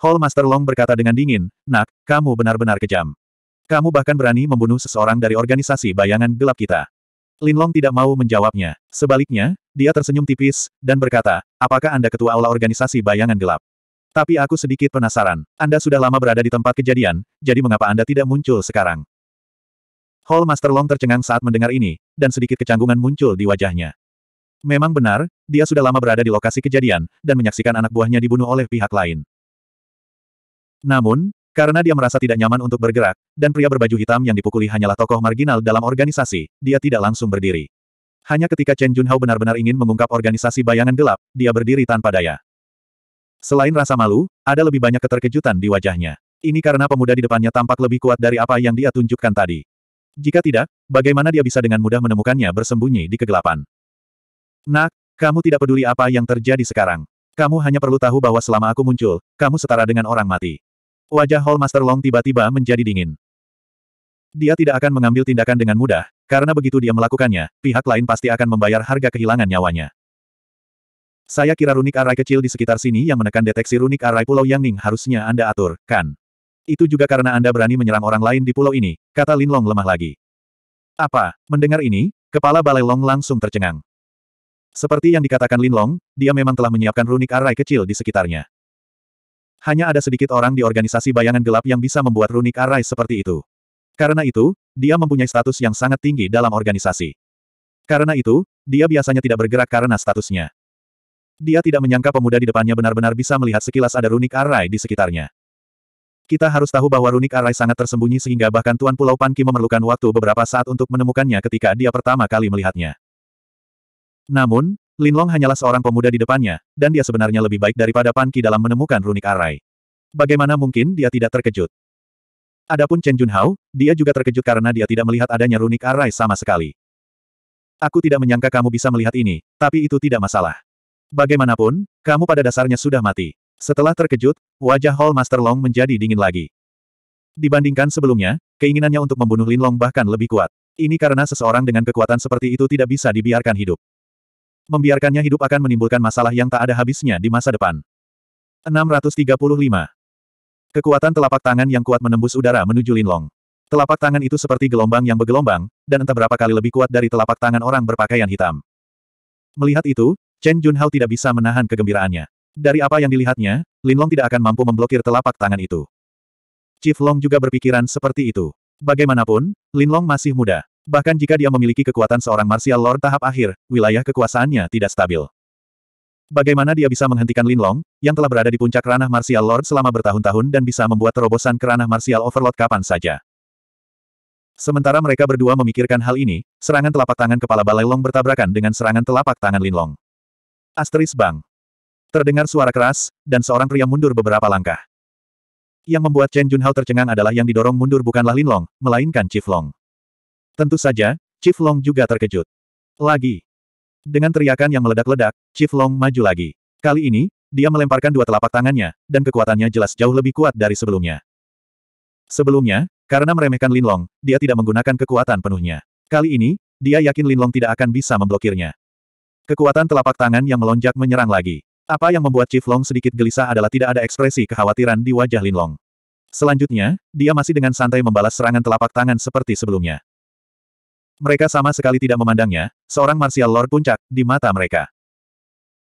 Hall Master Long berkata dengan dingin, Nak, kamu benar-benar kejam. Kamu bahkan berani membunuh seseorang dari organisasi bayangan gelap kita. Lin Long tidak mau menjawabnya. Sebaliknya, dia tersenyum tipis, dan berkata, apakah Anda ketua aula organisasi bayangan gelap? Tapi aku sedikit penasaran. Anda sudah lama berada di tempat kejadian, jadi mengapa Anda tidak muncul sekarang? Hall Master Long tercengang saat mendengar ini, dan sedikit kecanggungan muncul di wajahnya. Memang benar, dia sudah lama berada di lokasi kejadian, dan menyaksikan anak buahnya dibunuh oleh pihak lain. Namun, karena dia merasa tidak nyaman untuk bergerak, dan pria berbaju hitam yang dipukuli hanyalah tokoh marginal dalam organisasi, dia tidak langsung berdiri. Hanya ketika Chen Junhao benar-benar ingin mengungkap organisasi bayangan gelap, dia berdiri tanpa daya. Selain rasa malu, ada lebih banyak keterkejutan di wajahnya. Ini karena pemuda di depannya tampak lebih kuat dari apa yang dia tunjukkan tadi. Jika tidak, bagaimana dia bisa dengan mudah menemukannya bersembunyi di kegelapan? Nak, kamu tidak peduli apa yang terjadi sekarang. Kamu hanya perlu tahu bahwa selama aku muncul, kamu setara dengan orang mati. Wajah Hall Master Long tiba-tiba menjadi dingin. Dia tidak akan mengambil tindakan dengan mudah, karena begitu dia melakukannya, pihak lain pasti akan membayar harga kehilangan nyawanya. Saya kira runik arai kecil di sekitar sini yang menekan deteksi runik arai Pulau Yangning harusnya Anda atur, kan? Itu juga karena Anda berani menyerang orang lain di pulau ini, kata Lin Long lemah lagi. Apa? Mendengar ini, kepala Balai Long langsung tercengang. Seperti yang dikatakan Lin Long, dia memang telah menyiapkan runik arai kecil di sekitarnya. Hanya ada sedikit orang di organisasi bayangan gelap yang bisa membuat runik arai seperti itu. Karena itu, dia mempunyai status yang sangat tinggi dalam organisasi. Karena itu, dia biasanya tidak bergerak karena statusnya. Dia tidak menyangka pemuda di depannya benar-benar bisa melihat sekilas ada runik arai di sekitarnya. Kita harus tahu bahwa runik arai sangat tersembunyi sehingga bahkan Tuan Pulau Panki memerlukan waktu beberapa saat untuk menemukannya ketika dia pertama kali melihatnya. Namun, Lin Long hanyalah seorang pemuda di depannya, dan dia sebenarnya lebih baik daripada Pan Qi dalam menemukan runik arai. Bagaimana mungkin dia tidak terkejut? Adapun Chen Junhao, dia juga terkejut karena dia tidak melihat adanya runik arai sama sekali. Aku tidak menyangka kamu bisa melihat ini, tapi itu tidak masalah. Bagaimanapun, kamu pada dasarnya sudah mati. Setelah terkejut, wajah Hall Master Long menjadi dingin lagi. Dibandingkan sebelumnya, keinginannya untuk membunuh Lin Long bahkan lebih kuat. Ini karena seseorang dengan kekuatan seperti itu tidak bisa dibiarkan hidup. Membiarkannya hidup akan menimbulkan masalah yang tak ada habisnya di masa depan. 635. Kekuatan telapak tangan yang kuat menembus udara menuju Linlong. Telapak tangan itu seperti gelombang yang bergelombang, dan entah berapa kali lebih kuat dari telapak tangan orang berpakaian hitam. Melihat itu, Chen Junhao tidak bisa menahan kegembiraannya. Dari apa yang dilihatnya, Linlong tidak akan mampu memblokir telapak tangan itu. Chief Long juga berpikiran seperti itu. Bagaimanapun, Linlong masih muda. Bahkan jika dia memiliki kekuatan seorang martial lord tahap akhir, wilayah kekuasaannya tidak stabil. Bagaimana dia bisa menghentikan Lin Long, yang telah berada di puncak ranah martial lord selama bertahun-tahun dan bisa membuat terobosan ke ranah martial overlord kapan saja? Sementara mereka berdua memikirkan hal ini, serangan telapak tangan kepala Balai Long bertabrakan dengan serangan telapak tangan Lin Long. Asteris Bang. Terdengar suara keras, dan seorang pria mundur beberapa langkah. Yang membuat Chen Junhao tercengang adalah yang didorong mundur bukanlah Lin Long, melainkan Chief Long. Tentu saja, Chief Long juga terkejut. Lagi. Dengan teriakan yang meledak-ledak, Chief Long maju lagi. Kali ini, dia melemparkan dua telapak tangannya, dan kekuatannya jelas jauh lebih kuat dari sebelumnya. Sebelumnya, karena meremehkan Lin Long, dia tidak menggunakan kekuatan penuhnya. Kali ini, dia yakin Lin Long tidak akan bisa memblokirnya. Kekuatan telapak tangan yang melonjak menyerang lagi. Apa yang membuat Chief Long sedikit gelisah adalah tidak ada ekspresi kekhawatiran di wajah Lin Long. Selanjutnya, dia masih dengan santai membalas serangan telapak tangan seperti sebelumnya. Mereka sama sekali tidak memandangnya, seorang martial lord puncak, di mata mereka.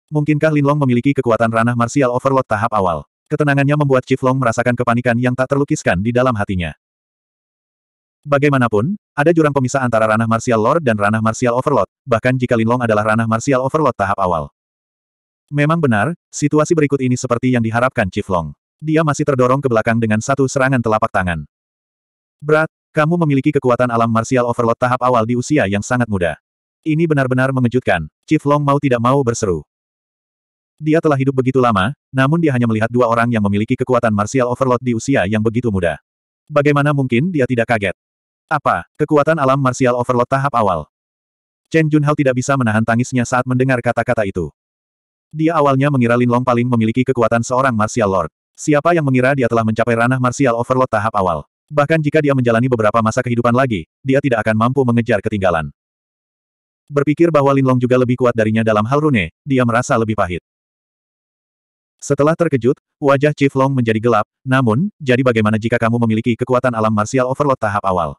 Mungkinkah Lin Long memiliki kekuatan ranah martial overload tahap awal? Ketenangannya membuat Chief Long merasakan kepanikan yang tak terlukiskan di dalam hatinya. Bagaimanapun, ada jurang pemisah antara ranah martial lord dan ranah martial overload, bahkan jika Lin Long adalah ranah martial overload tahap awal. Memang benar, situasi berikut ini seperti yang diharapkan Chief Long. Dia masih terdorong ke belakang dengan satu serangan telapak tangan. Berat, kamu memiliki kekuatan alam martial overload tahap awal di usia yang sangat muda. Ini benar-benar mengejutkan. Chief Long mau tidak mau berseru. Dia telah hidup begitu lama, namun dia hanya melihat dua orang yang memiliki kekuatan martial overload di usia yang begitu muda. Bagaimana mungkin dia tidak kaget? Apa, kekuatan alam martial overload tahap awal? Chen Junhao tidak bisa menahan tangisnya saat mendengar kata-kata itu. Dia awalnya mengira Lin Long paling memiliki kekuatan seorang martial lord. Siapa yang mengira dia telah mencapai ranah martial overload tahap awal? Bahkan jika dia menjalani beberapa masa kehidupan lagi, dia tidak akan mampu mengejar ketinggalan. Berpikir bahwa Lin Long juga lebih kuat darinya dalam hal rune, dia merasa lebih pahit. Setelah terkejut, wajah Chief Long menjadi gelap, namun, jadi bagaimana jika kamu memiliki kekuatan alam martial overload tahap awal?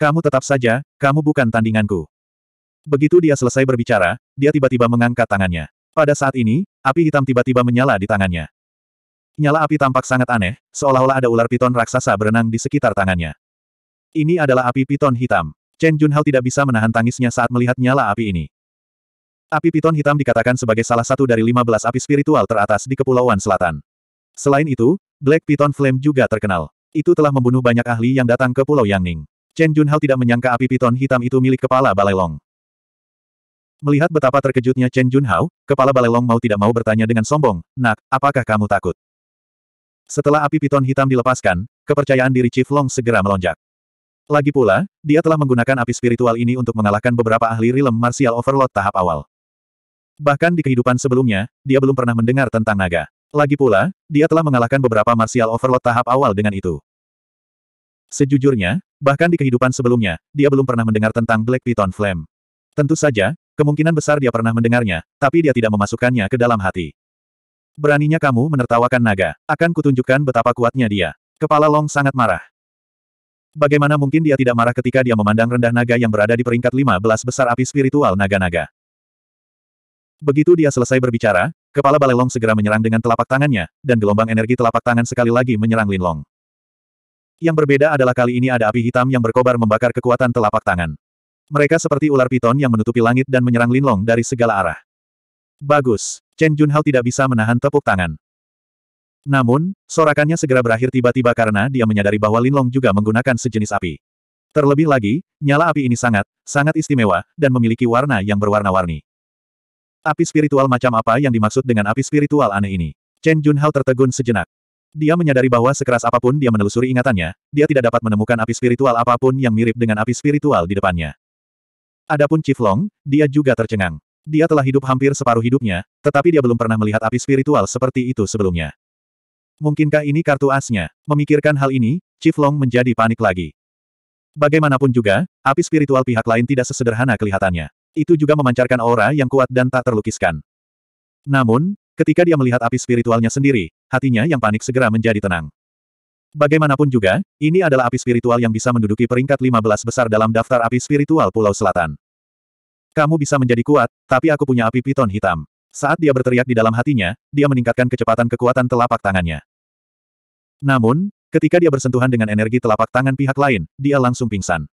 Kamu tetap saja, kamu bukan tandinganku. Begitu dia selesai berbicara, dia tiba-tiba mengangkat tangannya. Pada saat ini, api hitam tiba-tiba menyala di tangannya. Nyala api tampak sangat aneh, seolah-olah ada ular piton raksasa berenang di sekitar tangannya. Ini adalah api piton hitam. Chen Junhao tidak bisa menahan tangisnya saat melihat nyala api ini. Api piton hitam dikatakan sebagai salah satu dari 15 api spiritual teratas di Kepulauan Selatan. Selain itu, Black Piton Flame juga terkenal. Itu telah membunuh banyak ahli yang datang ke Pulau Yangning. Chen Junhao tidak menyangka api piton hitam itu milik kepala Balai Long. Melihat betapa terkejutnya Chen Junhao, kepala Balelong mau tidak mau bertanya dengan sombong, Nak, apakah kamu takut? Setelah api piton hitam dilepaskan, kepercayaan diri Chief Long segera melonjak. Lagi pula, dia telah menggunakan api spiritual ini untuk mengalahkan beberapa ahli rilem martial overload tahap awal. Bahkan di kehidupan sebelumnya, dia belum pernah mendengar tentang naga. Lagi pula, dia telah mengalahkan beberapa martial overload tahap awal dengan itu. Sejujurnya, bahkan di kehidupan sebelumnya, dia belum pernah mendengar tentang Black Piton Flame. Tentu saja, Kemungkinan besar dia pernah mendengarnya, tapi dia tidak memasukkannya ke dalam hati. Beraninya kamu menertawakan naga. Akan kutunjukkan betapa kuatnya dia. Kepala Long sangat marah. Bagaimana mungkin dia tidak marah ketika dia memandang rendah naga yang berada di peringkat 15 besar api spiritual naga-naga. Begitu dia selesai berbicara, kepala Balelong segera menyerang dengan telapak tangannya, dan gelombang energi telapak tangan sekali lagi menyerang Linlong. Yang berbeda adalah kali ini ada api hitam yang berkobar membakar kekuatan telapak tangan. Mereka seperti ular piton yang menutupi langit dan menyerang Linlong dari segala arah. Bagus. Chen Junhao tidak bisa menahan tepuk tangan. Namun, sorakannya segera berakhir tiba-tiba karena dia menyadari bahwa Linlong juga menggunakan sejenis api. Terlebih lagi, nyala api ini sangat, sangat istimewa, dan memiliki warna yang berwarna-warni. Api spiritual macam apa yang dimaksud dengan api spiritual aneh ini? Chen Junhao tertegun sejenak. Dia menyadari bahwa sekeras apa pun dia menelusuri ingatannya, dia tidak dapat menemukan api spiritual apa pun yang mirip dengan api spiritual di depannya. Adapun Chief Long, dia juga tercengang. Dia telah hidup hampir separuh hidupnya, tetapi dia belum pernah melihat api spiritual seperti itu sebelumnya. Mungkinkah ini kartu asnya? Memikirkan hal ini, Chief Long menjadi panik lagi. Bagaimanapun juga, api spiritual pihak lain tidak sesederhana kelihatannya. Itu juga memancarkan aura yang kuat dan tak terlukiskan. Namun, ketika dia melihat api spiritualnya sendiri, hatinya yang panik segera menjadi tenang. Bagaimanapun juga, ini adalah api spiritual yang bisa menduduki peringkat 15 besar dalam daftar api spiritual Pulau Selatan. Kamu bisa menjadi kuat, tapi aku punya api piton hitam. Saat dia berteriak di dalam hatinya, dia meningkatkan kecepatan kekuatan telapak tangannya. Namun, ketika dia bersentuhan dengan energi telapak tangan pihak lain, dia langsung pingsan.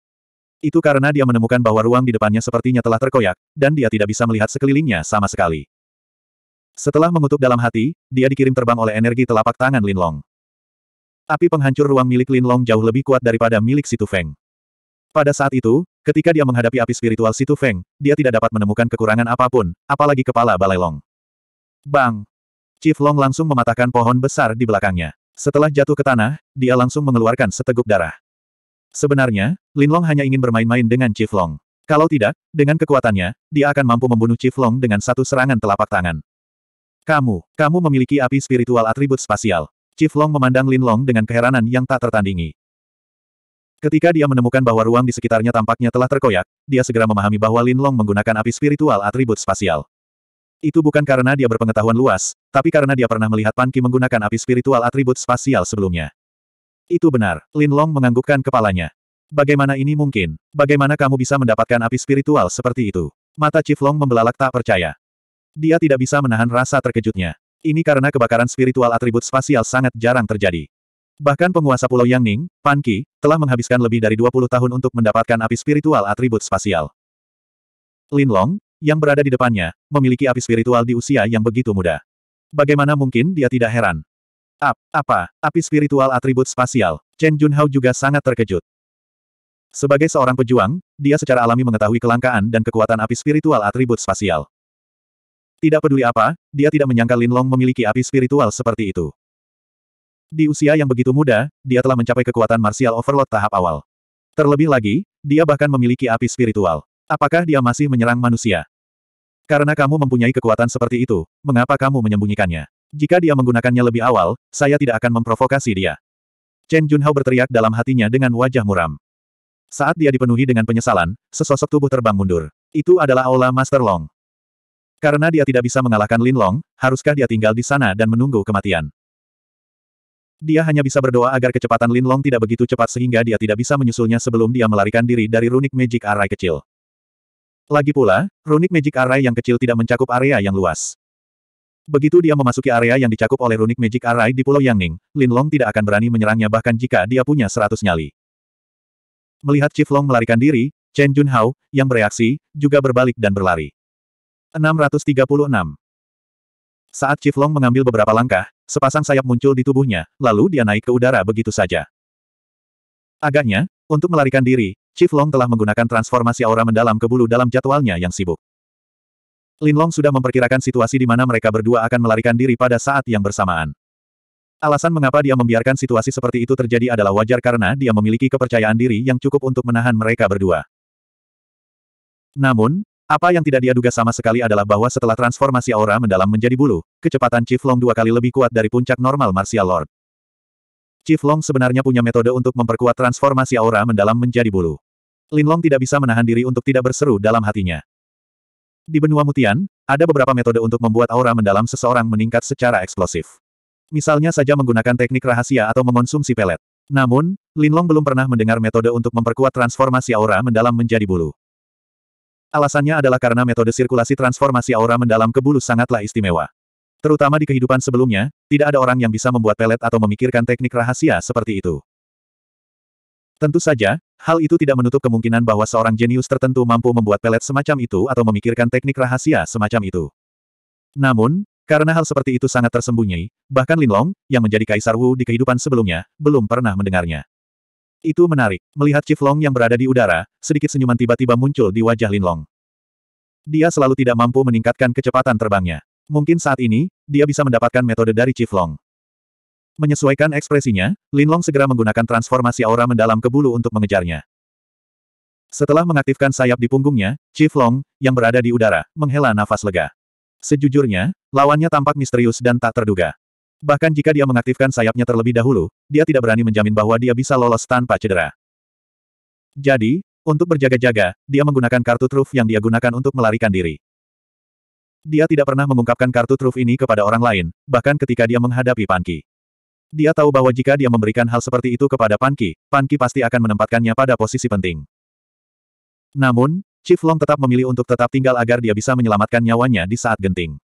Itu karena dia menemukan bahwa ruang di depannya sepertinya telah terkoyak, dan dia tidak bisa melihat sekelilingnya sama sekali. Setelah mengutuk dalam hati, dia dikirim terbang oleh energi telapak tangan Linlong. Api penghancur ruang milik Lin Long jauh lebih kuat daripada milik Situ Feng. Pada saat itu, ketika dia menghadapi api spiritual Situ Feng, dia tidak dapat menemukan kekurangan apa pun, apalagi kepala Balai Long. Bang! Chief Long langsung mematahkan pohon besar di belakangnya. Setelah jatuh ke tanah, dia langsung mengeluarkan seteguk darah. Sebenarnya, Lin Long hanya ingin bermain-main dengan Chief Long. Kalau tidak, dengan kekuatannya, dia akan mampu membunuh Chief Long dengan satu serangan telapak tangan. Kamu, kamu memiliki api spiritual atribut spasial. Chief Long memandang Lin Long dengan keheranan yang tak tertandingi. Ketika dia menemukan bahwa ruang di sekitarnya tampaknya telah terkoyak, dia segera memahami bahwa Lin Long menggunakan api spiritual atribut spasial. Itu bukan karena dia berpengetahuan luas, tapi karena dia pernah melihat Pan Ki menggunakan api spiritual atribut spasial sebelumnya. Itu benar, Lin Long menganggukkan kepalanya. Bagaimana ini mungkin? Bagaimana kamu bisa mendapatkan api spiritual seperti itu? Mata Chief Long membelalak tak percaya. Dia tidak bisa menahan rasa terkejutnya. Ini karena kebakaran spiritual atribut spasial sangat jarang terjadi. Bahkan penguasa Pulau Yangning, Pan Ki, telah menghabiskan lebih dari 20 tahun untuk mendapatkan api spiritual atribut spasial. Lin Long, yang berada di depannya, memiliki api spiritual di usia yang begitu muda. Bagaimana mungkin dia tidak heran? Ap, apa, api spiritual atribut spasial? Chen Junhao juga sangat terkejut. Sebagai seorang pejuang, dia secara alami mengetahui kelangkaan dan kekuatan api spiritual atribut spasial. Tidak peduli apa, dia tidak menyangka Lin Long memiliki api spiritual seperti itu. Di usia yang begitu muda, dia telah mencapai kekuatan martial overload tahap awal. Terlebih lagi, dia bahkan memiliki api spiritual. Apakah dia masih menyerang manusia? Karena kamu mempunyai kekuatan seperti itu, mengapa kamu menyembunyikannya? Jika dia menggunakannya lebih awal, saya tidak akan memprovokasi dia. Chen Junhao berteriak dalam hatinya dengan wajah muram. Saat dia dipenuhi dengan penyesalan, sesosok tubuh terbang mundur. Itu adalah aula Master Long. Karena dia tidak bisa mengalahkan Lin Long, haruskah dia tinggal di sana dan menunggu kematian? Dia hanya bisa berdoa agar kecepatan Lin Long tidak begitu cepat sehingga dia tidak bisa menyusulnya sebelum dia melarikan diri dari runik magic array kecil. Lagi pula, runik magic array yang kecil tidak mencakup area yang luas. Begitu dia memasuki area yang dicakup oleh runik magic array di Pulau Yangning, Lin Long tidak akan berani menyerangnya bahkan jika dia punya seratus nyali. Melihat Chief Long melarikan diri, Chen Junhao, yang bereaksi, juga berbalik dan berlari. 636. Saat Chief Long mengambil beberapa langkah, sepasang sayap muncul di tubuhnya, lalu dia naik ke udara begitu saja. Agaknya, untuk melarikan diri, Chief Long telah menggunakan transformasi aura mendalam ke bulu dalam jadwalnya yang sibuk. Lin Long sudah memperkirakan situasi di mana mereka berdua akan melarikan diri pada saat yang bersamaan. Alasan mengapa dia membiarkan situasi seperti itu terjadi adalah wajar karena dia memiliki kepercayaan diri yang cukup untuk menahan mereka berdua. Namun, apa yang tidak dia duga sama sekali adalah bahwa setelah transformasi aura mendalam menjadi bulu, kecepatan Chief Long dua kali lebih kuat dari puncak normal Martial Lord. Chief Long sebenarnya punya metode untuk memperkuat transformasi aura mendalam menjadi bulu. Lin Long tidak bisa menahan diri untuk tidak berseru dalam hatinya. Di benua Mutian, ada beberapa metode untuk membuat aura mendalam seseorang meningkat secara eksplosif. Misalnya saja menggunakan teknik rahasia atau mengonsumsi pelet. Namun, Lin Long belum pernah mendengar metode untuk memperkuat transformasi aura mendalam menjadi bulu. Alasannya adalah karena metode sirkulasi transformasi aura mendalam ke bulu sangatlah istimewa. Terutama di kehidupan sebelumnya, tidak ada orang yang bisa membuat pelet atau memikirkan teknik rahasia seperti itu. Tentu saja, hal itu tidak menutup kemungkinan bahwa seorang jenius tertentu mampu membuat pelet semacam itu atau memikirkan teknik rahasia semacam itu. Namun, karena hal seperti itu sangat tersembunyi, bahkan Lin Long, yang menjadi Kaisar Wu di kehidupan sebelumnya, belum pernah mendengarnya. Itu menarik. Melihat Chief Long yang berada di udara, sedikit senyuman tiba-tiba muncul di wajah Lin Long. Dia selalu tidak mampu meningkatkan kecepatan terbangnya. Mungkin saat ini, dia bisa mendapatkan metode dari Chief Long. Menyesuaikan ekspresinya, Lin Long segera menggunakan transformasi aura mendalam ke bulu untuk mengejarnya. Setelah mengaktifkan sayap di punggungnya, Chief Long, yang berada di udara, menghela nafas lega. Sejujurnya, lawannya tampak misterius dan tak terduga. Bahkan jika dia mengaktifkan sayapnya terlebih dahulu, dia tidak berani menjamin bahwa dia bisa lolos tanpa cedera. Jadi, untuk berjaga-jaga, dia menggunakan kartu truf yang dia gunakan untuk melarikan diri. Dia tidak pernah mengungkapkan kartu truf ini kepada orang lain, bahkan ketika dia menghadapi Panki. Dia tahu bahwa jika dia memberikan hal seperti itu kepada Panki, Panki pasti akan menempatkannya pada posisi penting. Namun, Chief Long tetap memilih untuk tetap tinggal agar dia bisa menyelamatkan nyawanya di saat genting.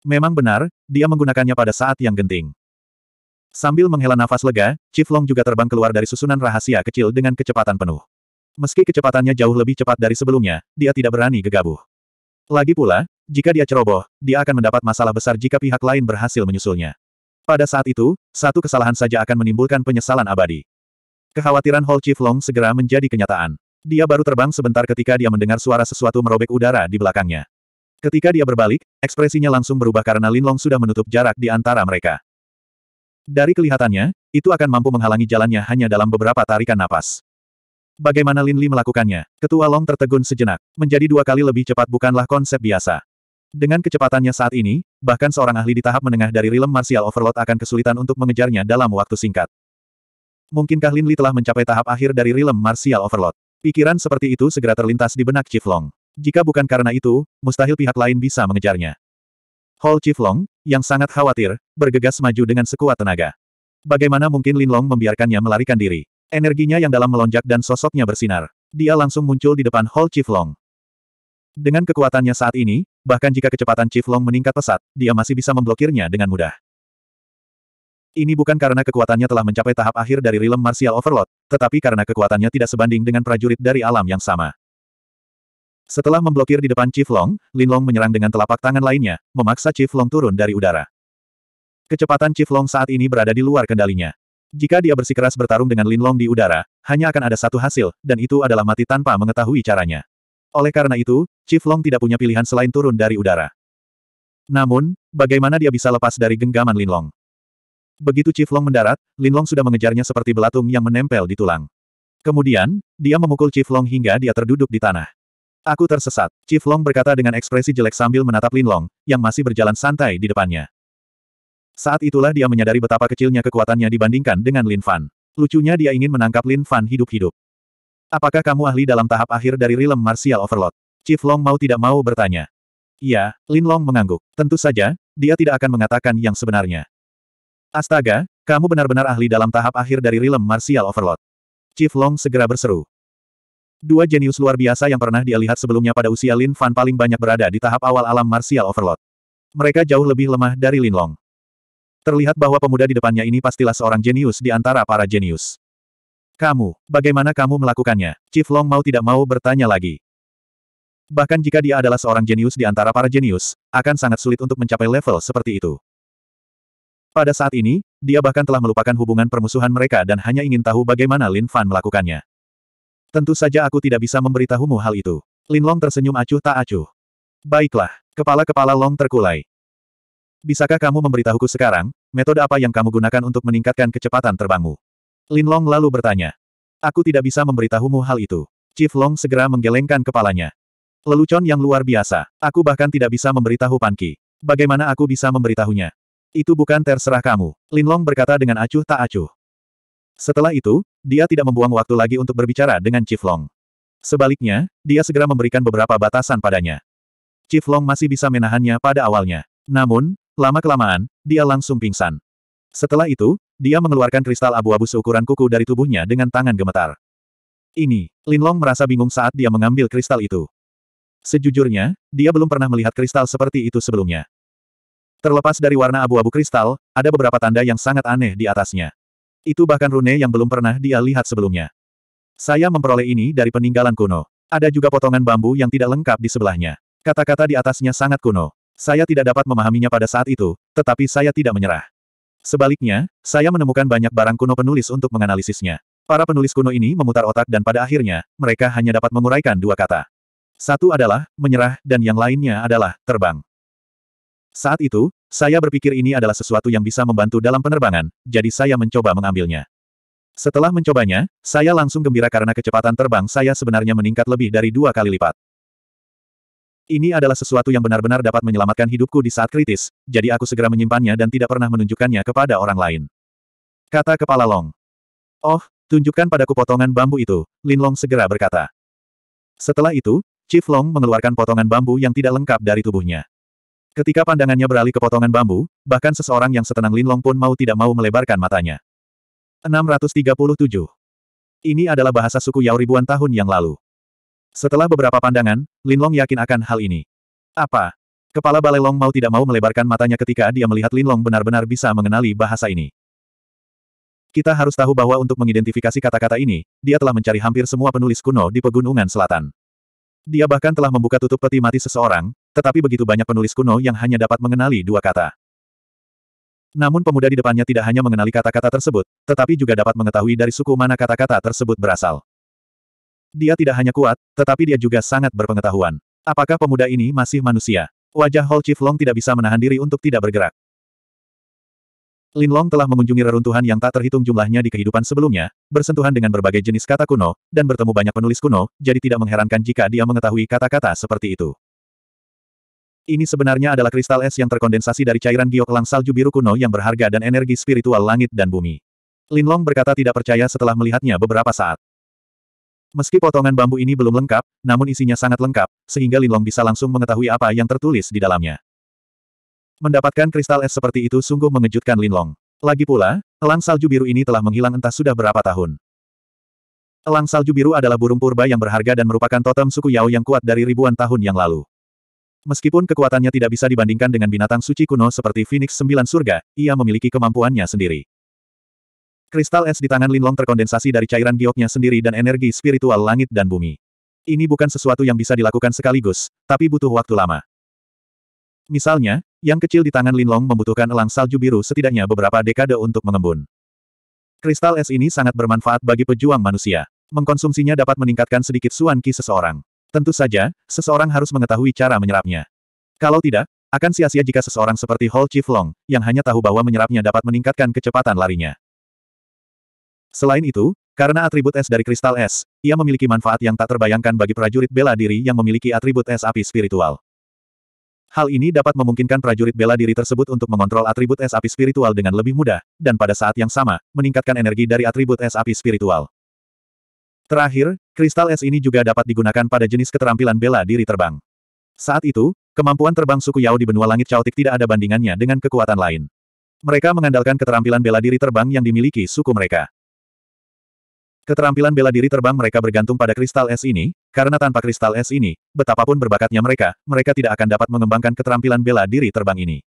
Memang benar, dia menggunakannya pada saat yang genting. Sambil menghela nafas lega, Chief Long juga terbang keluar dari susunan rahasia kecil dengan kecepatan penuh. Meski kecepatannya jauh lebih cepat dari sebelumnya, dia tidak berani gegabah. Lagi pula, jika dia ceroboh, dia akan mendapat masalah besar jika pihak lain berhasil menyusulnya. Pada saat itu, satu kesalahan saja akan menimbulkan penyesalan abadi. Kekhawatiran Hall Chief Long segera menjadi kenyataan. Dia baru terbang sebentar ketika dia mendengar suara sesuatu merobek udara di belakangnya. Ketika dia berbalik, ekspresinya langsung berubah karena Lin Long sudah menutup jarak di antara mereka. Dari kelihatannya, itu akan mampu menghalangi jalannya hanya dalam beberapa tarikan napas. Bagaimana Lin Li melakukannya? Ketua Long tertegun sejenak. Menjadi dua kali lebih cepat bukanlah konsep biasa. Dengan kecepatannya saat ini, bahkan seorang ahli di tahap menengah dari Realm Martial Overload akan kesulitan untuk mengejarnya dalam waktu singkat. Mungkinkah Lin Li telah mencapai tahap akhir dari Realm Martial Overload? Pikiran seperti itu segera terlintas di benak Chief Long. Jika bukan karena itu, mustahil pihak lain bisa mengejarnya. Hall Chief Long, yang sangat khawatir, bergegas maju dengan sekuat tenaga. Bagaimana mungkin Lin Long membiarkannya melarikan diri? Energinya yang dalam melonjak dan sosoknya bersinar. Dia langsung muncul di depan Hall Chief Long. Dengan kekuatannya saat ini, bahkan jika kecepatan Chief Long meningkat pesat, dia masih bisa memblokirnya dengan mudah. Ini bukan karena kekuatannya telah mencapai tahap akhir dari Realm Martial Overload, tetapi karena kekuatannya tidak sebanding dengan prajurit dari alam yang sama. Setelah memblokir di depan Chief Long, Lin Long menyerang dengan telapak tangan lainnya, memaksa Chief Long turun dari udara. Kecepatan Chief Long saat ini berada di luar kendalinya. Jika dia bersikeras bertarung dengan Lin Long di udara, hanya akan ada satu hasil, dan itu adalah mati tanpa mengetahui caranya. Oleh karena itu, Chief Long tidak punya pilihan selain turun dari udara. Namun, bagaimana dia bisa lepas dari genggaman Lin Long? Begitu Chief Long mendarat, Lin Long sudah mengejarnya seperti belatung yang menempel di tulang. Kemudian, dia memukul Chief Long hingga dia terduduk di tanah. Aku tersesat. Chief Long berkata dengan ekspresi jelek sambil menatap Lin Long, yang masih berjalan santai di depannya. Saat itulah dia menyadari betapa kecilnya kekuatannya dibandingkan dengan Lin Fan. Lucunya dia ingin menangkap Lin Fan hidup-hidup. Apakah kamu ahli dalam tahap akhir dari Realm Martial Overload? Chief Long mau tidak mau bertanya. Iya, Lin Long mengangguk. Tentu saja, dia tidak akan mengatakan yang sebenarnya. Astaga, kamu benar-benar ahli dalam tahap akhir dari Realm Martial Overload. Chief Long segera berseru. Dua jenius luar biasa yang pernah dia lihat sebelumnya pada usia Lin Fan paling banyak berada di tahap awal alam martial overload. Mereka jauh lebih lemah dari Lin Long. Terlihat bahwa pemuda di depannya ini pastilah seorang jenius di antara para jenius. Kamu, bagaimana kamu melakukannya? Chief Long mau tidak mau bertanya lagi. Bahkan jika dia adalah seorang jenius di antara para jenius, akan sangat sulit untuk mencapai level seperti itu. Pada saat ini, dia bahkan telah melupakan hubungan permusuhan mereka dan hanya ingin tahu bagaimana Lin Fan melakukannya. Tentu saja aku tidak bisa memberitahumu hal itu. Lin Long tersenyum acuh tak acuh. Baiklah, kepala-kepala Long terkulai. Bisakah kamu memberitahuku sekarang, metode apa yang kamu gunakan untuk meningkatkan kecepatan terbangmu? Lin Long lalu bertanya. Aku tidak bisa memberitahumu hal itu. Chief Long segera menggelengkan kepalanya. Lelucon yang luar biasa. Aku bahkan tidak bisa memberitahu Pan Ki. Bagaimana aku bisa memberitahunya? Itu bukan terserah kamu. Lin Long berkata dengan acuh tak acuh. Setelah itu, dia tidak membuang waktu lagi untuk berbicara dengan Chief Long. Sebaliknya, dia segera memberikan beberapa batasan padanya. Chief Long masih bisa menahannya pada awalnya. Namun, lama-kelamaan, dia langsung pingsan. Setelah itu, dia mengeluarkan kristal abu-abu seukuran kuku dari tubuhnya dengan tangan gemetar. Ini, Lin Long merasa bingung saat dia mengambil kristal itu. Sejujurnya, dia belum pernah melihat kristal seperti itu sebelumnya. Terlepas dari warna abu-abu kristal, ada beberapa tanda yang sangat aneh di atasnya. Itu bahkan rune yang belum pernah dia lihat sebelumnya. Saya memperoleh ini dari peninggalan kuno. Ada juga potongan bambu yang tidak lengkap di sebelahnya. Kata-kata di atasnya sangat kuno. Saya tidak dapat memahaminya pada saat itu, tetapi saya tidak menyerah. Sebaliknya, saya menemukan banyak barang kuno penulis untuk menganalisisnya. Para penulis kuno ini memutar otak dan pada akhirnya, mereka hanya dapat menguraikan dua kata. Satu adalah, menyerah, dan yang lainnya adalah, terbang. Saat itu, saya berpikir ini adalah sesuatu yang bisa membantu dalam penerbangan, jadi saya mencoba mengambilnya. Setelah mencobanya, saya langsung gembira karena kecepatan terbang saya sebenarnya meningkat lebih dari dua kali lipat. Ini adalah sesuatu yang benar-benar dapat menyelamatkan hidupku di saat kritis, jadi aku segera menyimpannya dan tidak pernah menunjukkannya kepada orang lain. Kata kepala Long. Oh, tunjukkan padaku potongan bambu itu, Lin Long segera berkata. Setelah itu, Chief Long mengeluarkan potongan bambu yang tidak lengkap dari tubuhnya. Ketika pandangannya beralih ke potongan bambu, bahkan seseorang yang setenang Linlong pun mau tidak mau melebarkan matanya. 637. Ini adalah bahasa suku Yao ribuan tahun yang lalu. Setelah beberapa pandangan, Linlong yakin akan hal ini. Apa? Kepala Balelong mau tidak mau melebarkan matanya ketika dia melihat Linlong benar-benar bisa mengenali bahasa ini. Kita harus tahu bahwa untuk mengidentifikasi kata-kata ini, dia telah mencari hampir semua penulis kuno di pegunungan selatan. Dia bahkan telah membuka tutup peti mati seseorang, tetapi begitu banyak penulis kuno yang hanya dapat mengenali dua kata. Namun pemuda di depannya tidak hanya mengenali kata-kata tersebut, tetapi juga dapat mengetahui dari suku mana kata-kata tersebut berasal. Dia tidak hanya kuat, tetapi dia juga sangat berpengetahuan. Apakah pemuda ini masih manusia? Wajah Hall Chief Long tidak bisa menahan diri untuk tidak bergerak. Lin Long telah mengunjungi reruntuhan yang tak terhitung jumlahnya di kehidupan sebelumnya, bersentuhan dengan berbagai jenis kata kuno, dan bertemu banyak penulis kuno, jadi tidak mengherankan jika dia mengetahui kata-kata seperti itu. Ini sebenarnya adalah kristal es yang terkondensasi dari cairan giok lang salju biru kuno yang berharga dan energi spiritual langit dan bumi. Lin Long berkata tidak percaya setelah melihatnya beberapa saat. Meski potongan bambu ini belum lengkap, namun isinya sangat lengkap, sehingga Lin Long bisa langsung mengetahui apa yang tertulis di dalamnya. Mendapatkan kristal es seperti itu sungguh mengejutkan Linlong. Lagi pula, elang salju biru ini telah menghilang entah sudah berapa tahun. Elang salju biru adalah burung purba yang berharga dan merupakan totem suku Yao yang kuat dari ribuan tahun yang lalu. Meskipun kekuatannya tidak bisa dibandingkan dengan binatang suci kuno seperti Phoenix Sembilan Surga, ia memiliki kemampuannya sendiri. Kristal es di tangan Linlong terkondensasi dari cairan gioknya sendiri dan energi spiritual langit dan bumi. Ini bukan sesuatu yang bisa dilakukan sekaligus, tapi butuh waktu lama. Misalnya, yang kecil di tangan Linlong membutuhkan elang salju biru setidaknya beberapa dekade untuk mengembun. Kristal es ini sangat bermanfaat bagi pejuang manusia. Mengkonsumsinya dapat meningkatkan sedikit suan ki seseorang. Tentu saja, seseorang harus mengetahui cara menyerapnya. Kalau tidak, akan sia-sia jika seseorang seperti Hall Chief Long, yang hanya tahu bahwa menyerapnya dapat meningkatkan kecepatan larinya. Selain itu, karena atribut es dari kristal es, ia memiliki manfaat yang tak terbayangkan bagi prajurit bela diri yang memiliki atribut es api spiritual. Hal ini dapat memungkinkan prajurit bela diri tersebut untuk mengontrol atribut es api spiritual dengan lebih mudah, dan pada saat yang sama, meningkatkan energi dari atribut es api spiritual. Terakhir, kristal es ini juga dapat digunakan pada jenis keterampilan bela diri terbang. Saat itu, kemampuan terbang suku Yao di benua langit caotik tidak ada bandingannya dengan kekuatan lain. Mereka mengandalkan keterampilan bela diri terbang yang dimiliki suku mereka. Keterampilan bela diri terbang mereka bergantung pada kristal es ini, karena tanpa kristal es ini, betapapun berbakatnya mereka, mereka tidak akan dapat mengembangkan keterampilan bela diri terbang ini.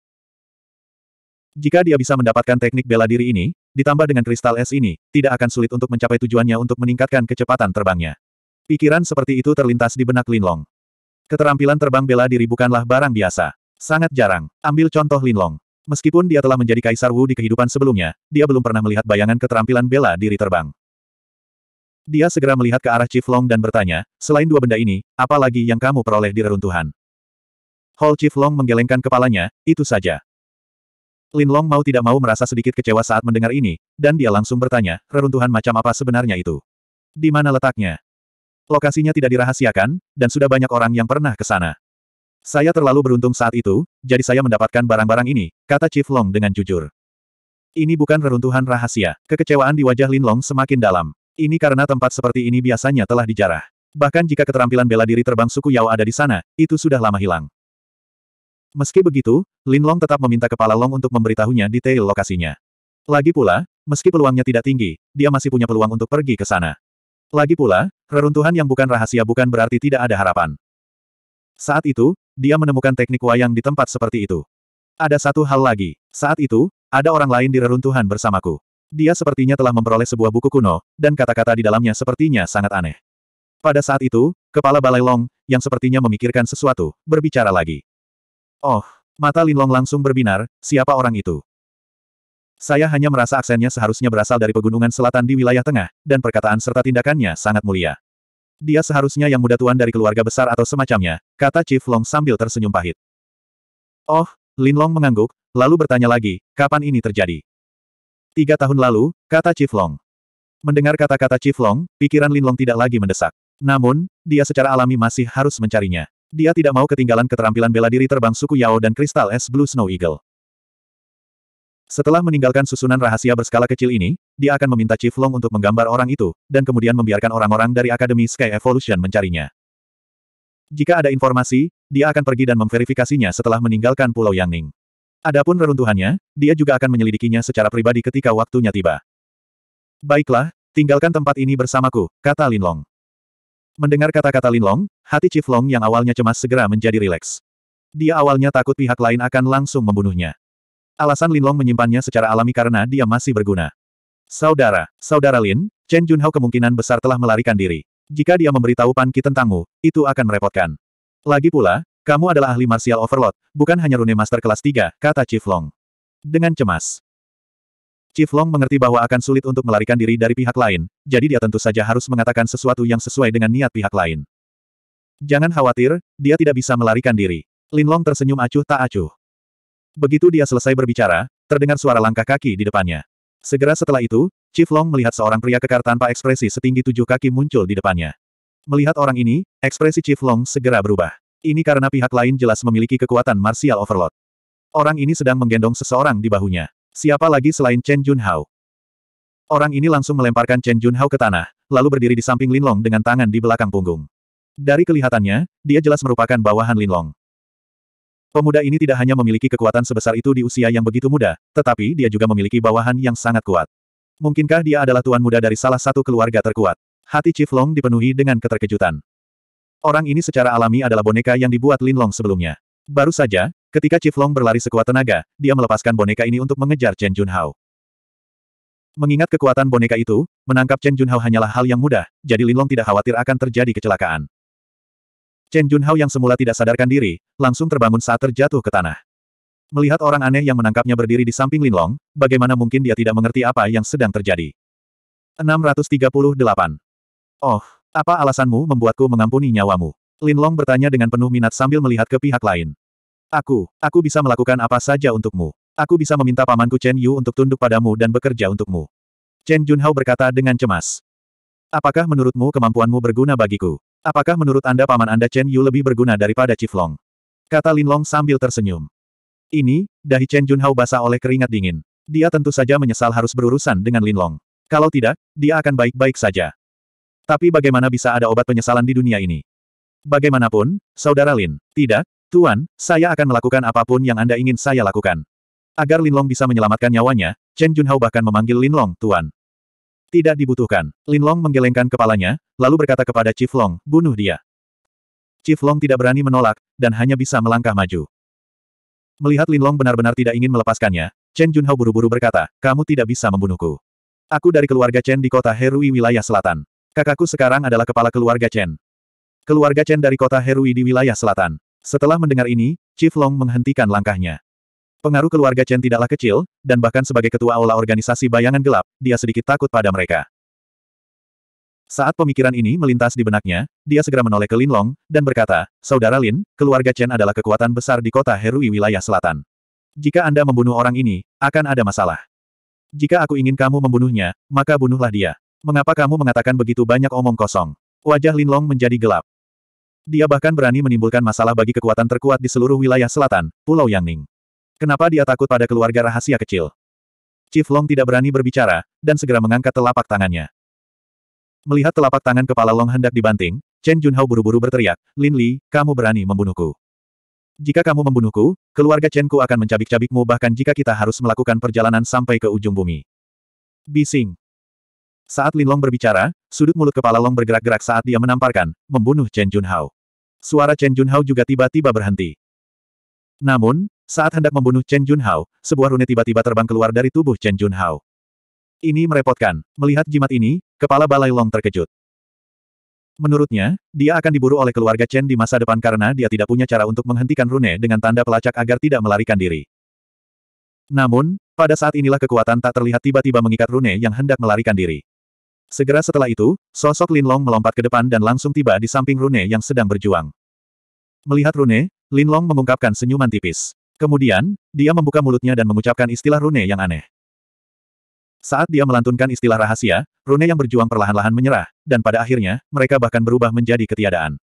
Jika dia bisa mendapatkan teknik bela diri ini, ditambah dengan kristal es ini, tidak akan sulit untuk mencapai tujuannya untuk meningkatkan kecepatan terbangnya. Pikiran seperti itu terlintas di benak Linlong. Keterampilan terbang bela diri bukanlah barang biasa. Sangat jarang. Ambil contoh Linlong. Meskipun dia telah menjadi Kaisar Wu di kehidupan sebelumnya, dia belum pernah melihat bayangan keterampilan bela diri terbang. Dia segera melihat ke arah Chief Long dan bertanya, selain dua benda ini, apa lagi yang kamu peroleh di reruntuhan? Hall Chief Long menggelengkan kepalanya, itu saja. Lin Long mau tidak mau merasa sedikit kecewa saat mendengar ini, dan dia langsung bertanya, reruntuhan macam apa sebenarnya itu? Di mana letaknya? Lokasinya tidak dirahasiakan, dan sudah banyak orang yang pernah ke sana. Saya terlalu beruntung saat itu, jadi saya mendapatkan barang-barang ini, kata Chief Long dengan jujur. Ini bukan reruntuhan rahasia. Kekecewaan di wajah Lin Long semakin dalam. Ini karena tempat seperti ini biasanya telah dijarah. Bahkan jika keterampilan bela diri terbang suku Yao ada di sana, itu sudah lama hilang. Meski begitu, Lin Long tetap meminta kepala Long untuk memberitahunya detail lokasinya. Lagi pula, meski peluangnya tidak tinggi, dia masih punya peluang untuk pergi ke sana. Lagi pula, reruntuhan yang bukan rahasia bukan berarti tidak ada harapan. Saat itu, dia menemukan teknik wayang di tempat seperti itu. Ada satu hal lagi. Saat itu, ada orang lain di reruntuhan bersamaku. Dia sepertinya telah memperoleh sebuah buku kuno, dan kata-kata di dalamnya sepertinya sangat aneh. Pada saat itu, kepala Balai Long, yang sepertinya memikirkan sesuatu, berbicara lagi. Oh, mata Lin Long langsung berbinar, siapa orang itu? Saya hanya merasa aksennya seharusnya berasal dari pegunungan selatan di wilayah tengah, dan perkataan serta tindakannya sangat mulia. Dia seharusnya yang muda tuan dari keluarga besar atau semacamnya, kata Chief Long sambil tersenyum pahit. Oh, Lin Long mengangguk, lalu bertanya lagi, kapan ini terjadi? Tiga tahun lalu, kata Chief Long. Mendengar kata-kata Chief Long, pikiran Lin Long tidak lagi mendesak. Namun, dia secara alami masih harus mencarinya. Dia tidak mau ketinggalan keterampilan bela diri terbang suku Yao dan kristal es Blue Snow Eagle. Setelah meninggalkan susunan rahasia berskala kecil ini, dia akan meminta Chief Long untuk menggambar orang itu, dan kemudian membiarkan orang-orang dari Akademi Sky Evolution mencarinya. Jika ada informasi, dia akan pergi dan memverifikasinya setelah meninggalkan Pulau Yangning. Adapun reruntuhannya, dia juga akan menyelidikinya secara pribadi ketika waktunya tiba. Baiklah, tinggalkan tempat ini bersamaku, kata Lin Long. Mendengar kata-kata Lin Long, hati Chief Long yang awalnya cemas segera menjadi rileks. Dia awalnya takut pihak lain akan langsung membunuhnya. Alasan Lin Long menyimpannya secara alami karena dia masih berguna. Saudara, saudara Lin, Chen Junhao kemungkinan besar telah melarikan diri. Jika dia memberitahu Pan Ki tentangmu, itu akan merepotkan. Lagi pula, kamu adalah ahli martial overlord, bukan hanya rune master kelas 3, kata Chief Long. Dengan cemas. Chief Long mengerti bahwa akan sulit untuk melarikan diri dari pihak lain, jadi dia tentu saja harus mengatakan sesuatu yang sesuai dengan niat pihak lain. Jangan khawatir, dia tidak bisa melarikan diri. Lin Long tersenyum acuh tak acuh. Begitu dia selesai berbicara, terdengar suara langkah kaki di depannya. Segera setelah itu, Chief Long melihat seorang pria kekar tanpa ekspresi setinggi tujuh kaki muncul di depannya. Melihat orang ini, ekspresi Chief Long segera berubah. Ini karena pihak lain jelas memiliki kekuatan martial overload. Orang ini sedang menggendong seseorang di bahunya. Siapa lagi selain Chen Junhao? Orang ini langsung melemparkan Chen Junhao ke tanah, lalu berdiri di samping Linlong dengan tangan di belakang punggung. Dari kelihatannya, dia jelas merupakan bawahan Linlong. Pemuda ini tidak hanya memiliki kekuatan sebesar itu di usia yang begitu muda, tetapi dia juga memiliki bawahan yang sangat kuat. Mungkinkah dia adalah tuan muda dari salah satu keluarga terkuat? Hati Chief Long dipenuhi dengan keterkejutan. Orang ini secara alami adalah boneka yang dibuat Lin Long sebelumnya. Baru saja, ketika Chief Long berlari sekuat tenaga, dia melepaskan boneka ini untuk mengejar Chen Junhao. Mengingat kekuatan boneka itu, menangkap Chen Junhao hanyalah hal yang mudah, jadi Lin Long tidak khawatir akan terjadi kecelakaan. Chen Junhao yang semula tidak sadarkan diri, langsung terbangun saat terjatuh ke tanah. Melihat orang aneh yang menangkapnya berdiri di samping Lin Long, bagaimana mungkin dia tidak mengerti apa yang sedang terjadi. 638. Oh, apa alasanmu membuatku mengampuni nyawamu? Lin Long bertanya dengan penuh minat sambil melihat ke pihak lain. Aku, aku bisa melakukan apa saja untukmu. Aku bisa meminta pamanku Chen Yu untuk tunduk padamu dan bekerja untukmu. Chen Junhao berkata dengan cemas. Apakah menurutmu kemampuanmu berguna bagiku? Apakah menurut Anda paman Anda Chen Yu lebih berguna daripada Chief Long? Kata Lin Long sambil tersenyum. Ini, dahi Chen Junhao basah oleh keringat dingin. Dia tentu saja menyesal harus berurusan dengan Lin Long. Kalau tidak, dia akan baik-baik saja. Tapi bagaimana bisa ada obat penyesalan di dunia ini? Bagaimanapun, Saudara Lin, tidak, Tuan, saya akan melakukan apa pun yang Anda ingin saya lakukan. Agar Lin Long bisa menyelamatkan nyawanya, Chen Junhao bahkan memanggil Lin Long, Tuan. Tidak dibutuhkan. Lin Long menggelengkan kepalanya, lalu berkata kepada Chief Long, bunuh dia. Chief Long tidak berani menolak, dan hanya bisa melangkah maju. Melihat Lin Long benar-benar tidak ingin melepaskannya, Chen Junhao buru-buru berkata, kamu tidak bisa membunuhku. Aku dari keluarga Chen di kota Herui wilayah selatan. Kakakku sekarang adalah kepala keluarga Chen. Keluarga Chen dari kota Herui di wilayah selatan. Setelah mendengar ini, Chief Long menghentikan langkahnya. Pengaruh keluarga Chen tidaklah kecil, dan bahkan sebagai ketua aula organisasi bayangan gelap, dia sedikit takut pada mereka. Saat pemikiran ini melintas di benaknya, dia segera menoleh ke Lin Long, dan berkata, Saudara Lin, keluarga Chen adalah kekuatan besar di kota Herui wilayah selatan. Jika Anda membunuh orang ini, akan ada masalah. Jika aku ingin kamu membunuhnya, maka bunuhlah dia. Mengapa kamu mengatakan begitu banyak omong kosong? Wajah Lin Long menjadi gelap. Dia bahkan berani menimbulkan masalah bagi kekuatan terkuat di seluruh wilayah selatan, Pulau Yangning. Kenapa dia takut pada keluarga rahasia kecil? Chief Long tidak berani berbicara, dan segera mengangkat telapak tangannya. Melihat telapak tangan kepala Long hendak dibanting, Chen Junhao buru-buru berteriak, Lin Li, kamu berani membunuhku. Jika kamu membunuhku, keluarga Chen Ku akan mencabik-cabikmu bahkan jika kita harus melakukan perjalanan sampai ke ujung bumi. Bising. Saat Lin Long berbicara, sudut mulut kepala Long bergerak-gerak saat dia menamparkan, membunuh Chen Junhao. Suara Chen Junhao juga tiba-tiba berhenti. Namun, saat hendak membunuh Chen Junhao, sebuah rune tiba-tiba terbang keluar dari tubuh Chen Junhao. Ini merepotkan. Melihat jimat ini, kepala Balai Long terkejut. Menurutnya, dia akan diburu oleh keluarga Chen di masa depan karena dia tidak punya cara untuk menghentikan rune dengan tanda pelacak agar tidak melarikan diri. Namun, pada saat inilah kekuatan tak terlihat tiba-tiba mengikat rune yang hendak melarikan diri. Segera setelah itu, sosok Lin Long melompat ke depan dan langsung tiba di samping rune yang sedang berjuang. Melihat rune, Lin Long mengungkapkan senyuman tipis. Kemudian, dia membuka mulutnya dan mengucapkan istilah rune yang aneh. Saat dia melantunkan istilah rahasia, rune yang berjuang perlahan-lahan menyerah, dan pada akhirnya, mereka bahkan berubah menjadi ketiadaan.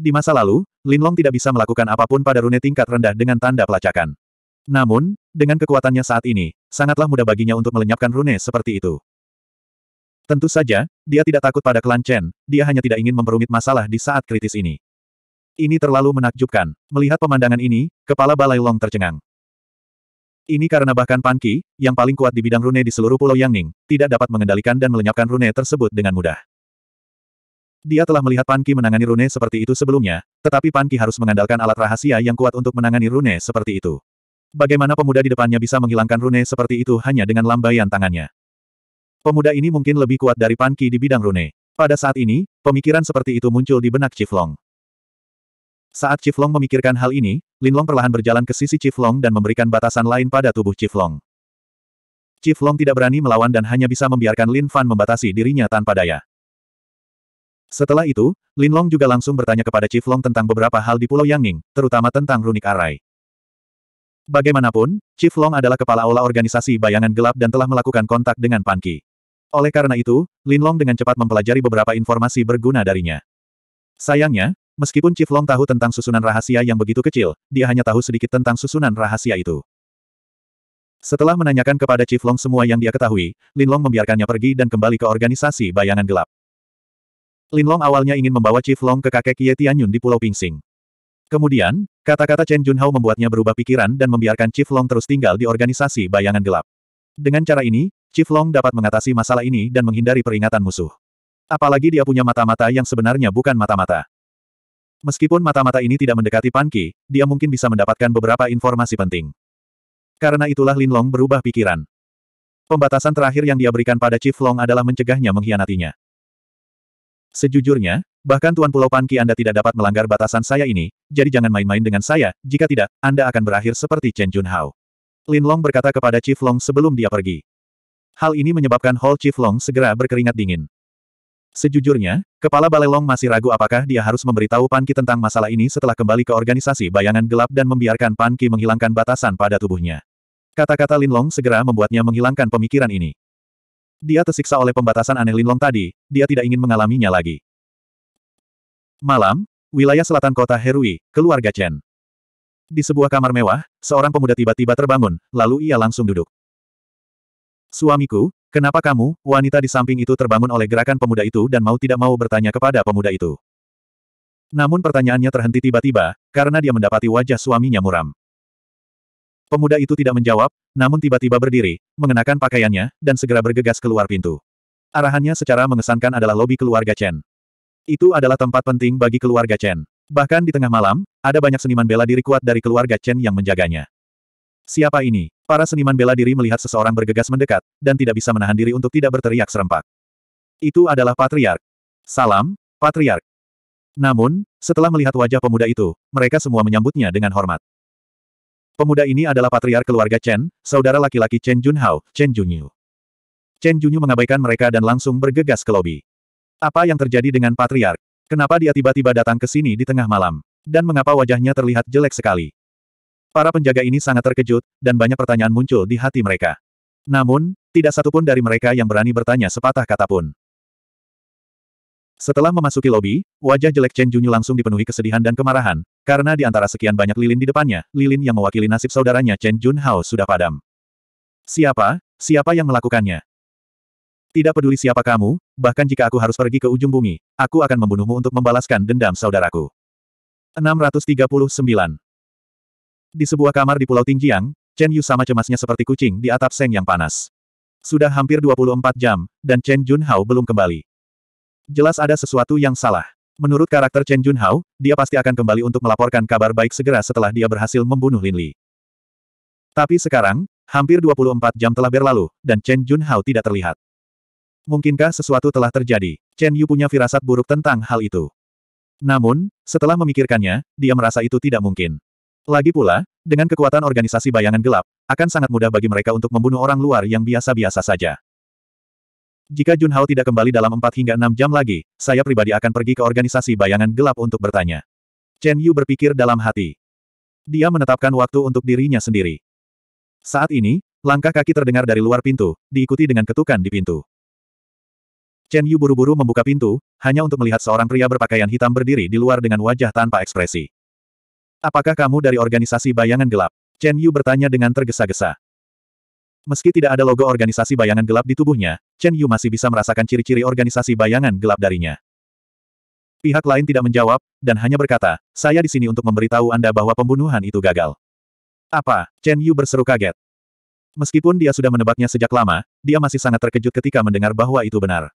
Di masa lalu, Lin Long tidak bisa melakukan apa pun pada rune tingkat rendah dengan tanda pelacakan. Namun, dengan kekuatannya saat ini, sangatlah mudah baginya untuk melenyapkan rune seperti itu. Tentu saja, dia tidak takut pada klan Chen, dia hanya tidak ingin memperumit masalah di saat kritis ini. Ini terlalu menakjubkan. Melihat pemandangan ini, kepala Balai Long tercengang. Ini karena bahkan Pan Qi, yang paling kuat di bidang rune di seluruh Pulau Yangning, tidak dapat mengendalikan dan melenyapkan rune tersebut dengan mudah. Dia telah melihat Pan Qi menangani rune seperti itu sebelumnya, tetapi Pan Qi harus mengandalkan alat rahasia yang kuat untuk menangani rune seperti itu. Bagaimana pemuda di depannya bisa menghilangkan rune seperti itu hanya dengan lambaian tangannya? Pemuda ini mungkin lebih kuat dari Pan Qi di bidang rune. Pada saat ini, pemikiran seperti itu muncul di benak Long. Saat Chief Long memikirkan hal ini, Lin Long perlahan berjalan ke sisi Chief Long dan memberikan batasan lain pada tubuh Chief Long. Chief Long tidak berani melawan dan hanya bisa membiarkan Lin Fan membatasi dirinya tanpa daya. Setelah itu, Lin Long juga langsung bertanya kepada Chief Long tentang beberapa hal di Pulau Yangning, terutama tentang runik Array. Bagaimanapun, Chief Long adalah kepala aula organisasi bayangan gelap dan telah melakukan kontak dengan Pan Qi. Oleh karena itu, Lin Long dengan cepat mempelajari beberapa informasi berguna darinya. Sayangnya, Meskipun Chief Long tahu tentang susunan rahasia yang begitu kecil, dia hanya tahu sedikit tentang susunan rahasia itu. Setelah menanyakan kepada Chief Long semua yang dia ketahui, Lin Long membiarkannya pergi dan kembali ke organisasi bayangan gelap. Lin Long awalnya ingin membawa Chief Long ke kakek Ye Tianyun di Pulau Pingsing. Kemudian, Kata-kata Chen Junhao membuatnya berubah pikiran dan membiarkan Chief Long terus tinggal di organisasi bayangan gelap. Dengan cara ini, Chief Long dapat mengatasi masalah ini dan menghindari peringatan musuh. Apalagi dia punya mata-mata yang sebenarnya bukan mata-mata. Meskipun mata-mata ini tidak mendekati Pan Qi, dia mungkin bisa mendapatkan beberapa informasi penting. Karena itulah Lin Long berubah pikiran. Pembatasan terakhir yang dia berikan pada Chief Long adalah mencegahnya mengkhianatinya. Sejujurnya, bahkan Tuan Pulau Pan Qi Anda tidak dapat melanggar batasan saya ini, jadi jangan main-main dengan saya, jika tidak, Anda akan berakhir seperti Chen Junhao. Lin Long berkata kepada Chief Long sebelum dia pergi. Hal ini menyebabkan Hall Chief Long segera berkeringat dingin. Sejujurnya, Kepala Balai Long masih ragu apakah dia harus memberitahu Pan Qi tentang masalah ini setelah kembali ke organisasi bayangan gelap dan membiarkan Pan Qi menghilangkan batasan pada tubuhnya. Kata-kata Lin Long segera membuatnya menghilangkan pemikiran ini. Dia tersiksa oleh pembatasan aneh Lin Long tadi, dia tidak ingin mengalaminya lagi. Malam, wilayah selatan kota Herui, keluarga Chen. Di sebuah kamar mewah, seorang pemuda tiba-tiba terbangun, lalu ia langsung duduk. Suamiku, kenapa kamu, wanita di samping itu terbangun oleh gerakan pemuda itu dan mau tidak mau bertanya kepada pemuda itu. Namun pertanyaannya terhenti tiba-tiba, karena dia mendapati wajah suaminya muram. Pemuda itu tidak menjawab, namun tiba-tiba berdiri, mengenakan pakaiannya, dan segera bergegas keluar pintu. Arahannya secara mengesankan adalah lobi keluarga Chen. Itu adalah tempat penting bagi keluarga Chen. Bahkan di tengah malam, ada banyak seniman bela diri kuat dari keluarga Chen yang menjaganya. Siapa ini? Para seniman bela diri melihat seseorang bergegas mendekat, dan tidak bisa menahan diri untuk tidak berteriak serempak. Itu adalah Patriark. Salam, Patriark. Namun, setelah melihat wajah pemuda itu, mereka semua menyambutnya dengan hormat. Pemuda ini adalah patriark keluarga Chen, saudara laki-laki Chen Junhao, Chen Junyu. Chen Junyu mengabaikan mereka dan langsung bergegas ke lobi. Apa yang terjadi dengan patriark? Kenapa dia tiba-tiba datang ke sini di tengah malam? Dan mengapa wajahnya terlihat jelek sekali? Para penjaga ini sangat terkejut, dan banyak pertanyaan muncul di hati mereka. Namun, tidak satupun dari mereka yang berani bertanya sepatah kata pun. Setelah memasuki lobi, wajah jelek Chen Junyu langsung dipenuhi kesedihan dan kemarahan, karena di antara sekian banyak lilin di depannya, lilin yang mewakili nasib saudaranya Chen Junhao sudah padam. Siapa? Siapa yang melakukannya? Tidak peduli siapa kamu, bahkan jika aku harus pergi ke ujung bumi, aku akan membunuhmu untuk membalaskan dendam saudaraku. 639. Di sebuah kamar di Pulau Tingjiang, Chen Yu sama cemasnya seperti kucing di atap seng yang panas. Sudah hampir 24 jam, dan Chen Junhao belum kembali. Jelas ada sesuatu yang salah. Menurut karakter Chen Junhao, dia pasti akan kembali untuk melaporkan kabar baik segera setelah dia berhasil membunuh Lin Li. Tapi sekarang, hampir 24 jam telah berlalu, dan Chen Junhao tidak terlihat. Mungkinkah sesuatu telah terjadi? Chen Yu punya firasat buruk tentang hal itu. Namun, setelah memikirkannya, dia merasa itu tidak mungkin. Lagi pula, dengan kekuatan organisasi bayangan gelap, akan sangat mudah bagi mereka untuk membunuh orang luar yang biasa-biasa saja. Jika Jun Hao tidak kembali dalam 4 hingga 6 jam lagi, saya pribadi akan pergi ke organisasi bayangan gelap untuk bertanya. Chen Yu berpikir dalam hati. Dia menetapkan waktu untuk dirinya sendiri. Saat ini, langkah kaki terdengar dari luar pintu, diikuti dengan ketukan di pintu. Chen Yu buru-buru membuka pintu, hanya untuk melihat seorang pria berpakaian hitam berdiri di luar dengan wajah tanpa ekspresi. Apakah kamu dari organisasi bayangan gelap? Chen Yu bertanya dengan tergesa-gesa. Meski tidak ada logo organisasi bayangan gelap di tubuhnya, Chen Yu masih bisa merasakan ciri-ciri organisasi bayangan gelap darinya. Pihak lain tidak menjawab, dan hanya berkata, saya di sini untuk memberitahu Anda bahwa pembunuhan itu gagal. Apa? Chen Yu berseru kaget. Meskipun dia sudah menebaknya sejak lama, dia masih sangat terkejut ketika mendengar bahwa itu benar.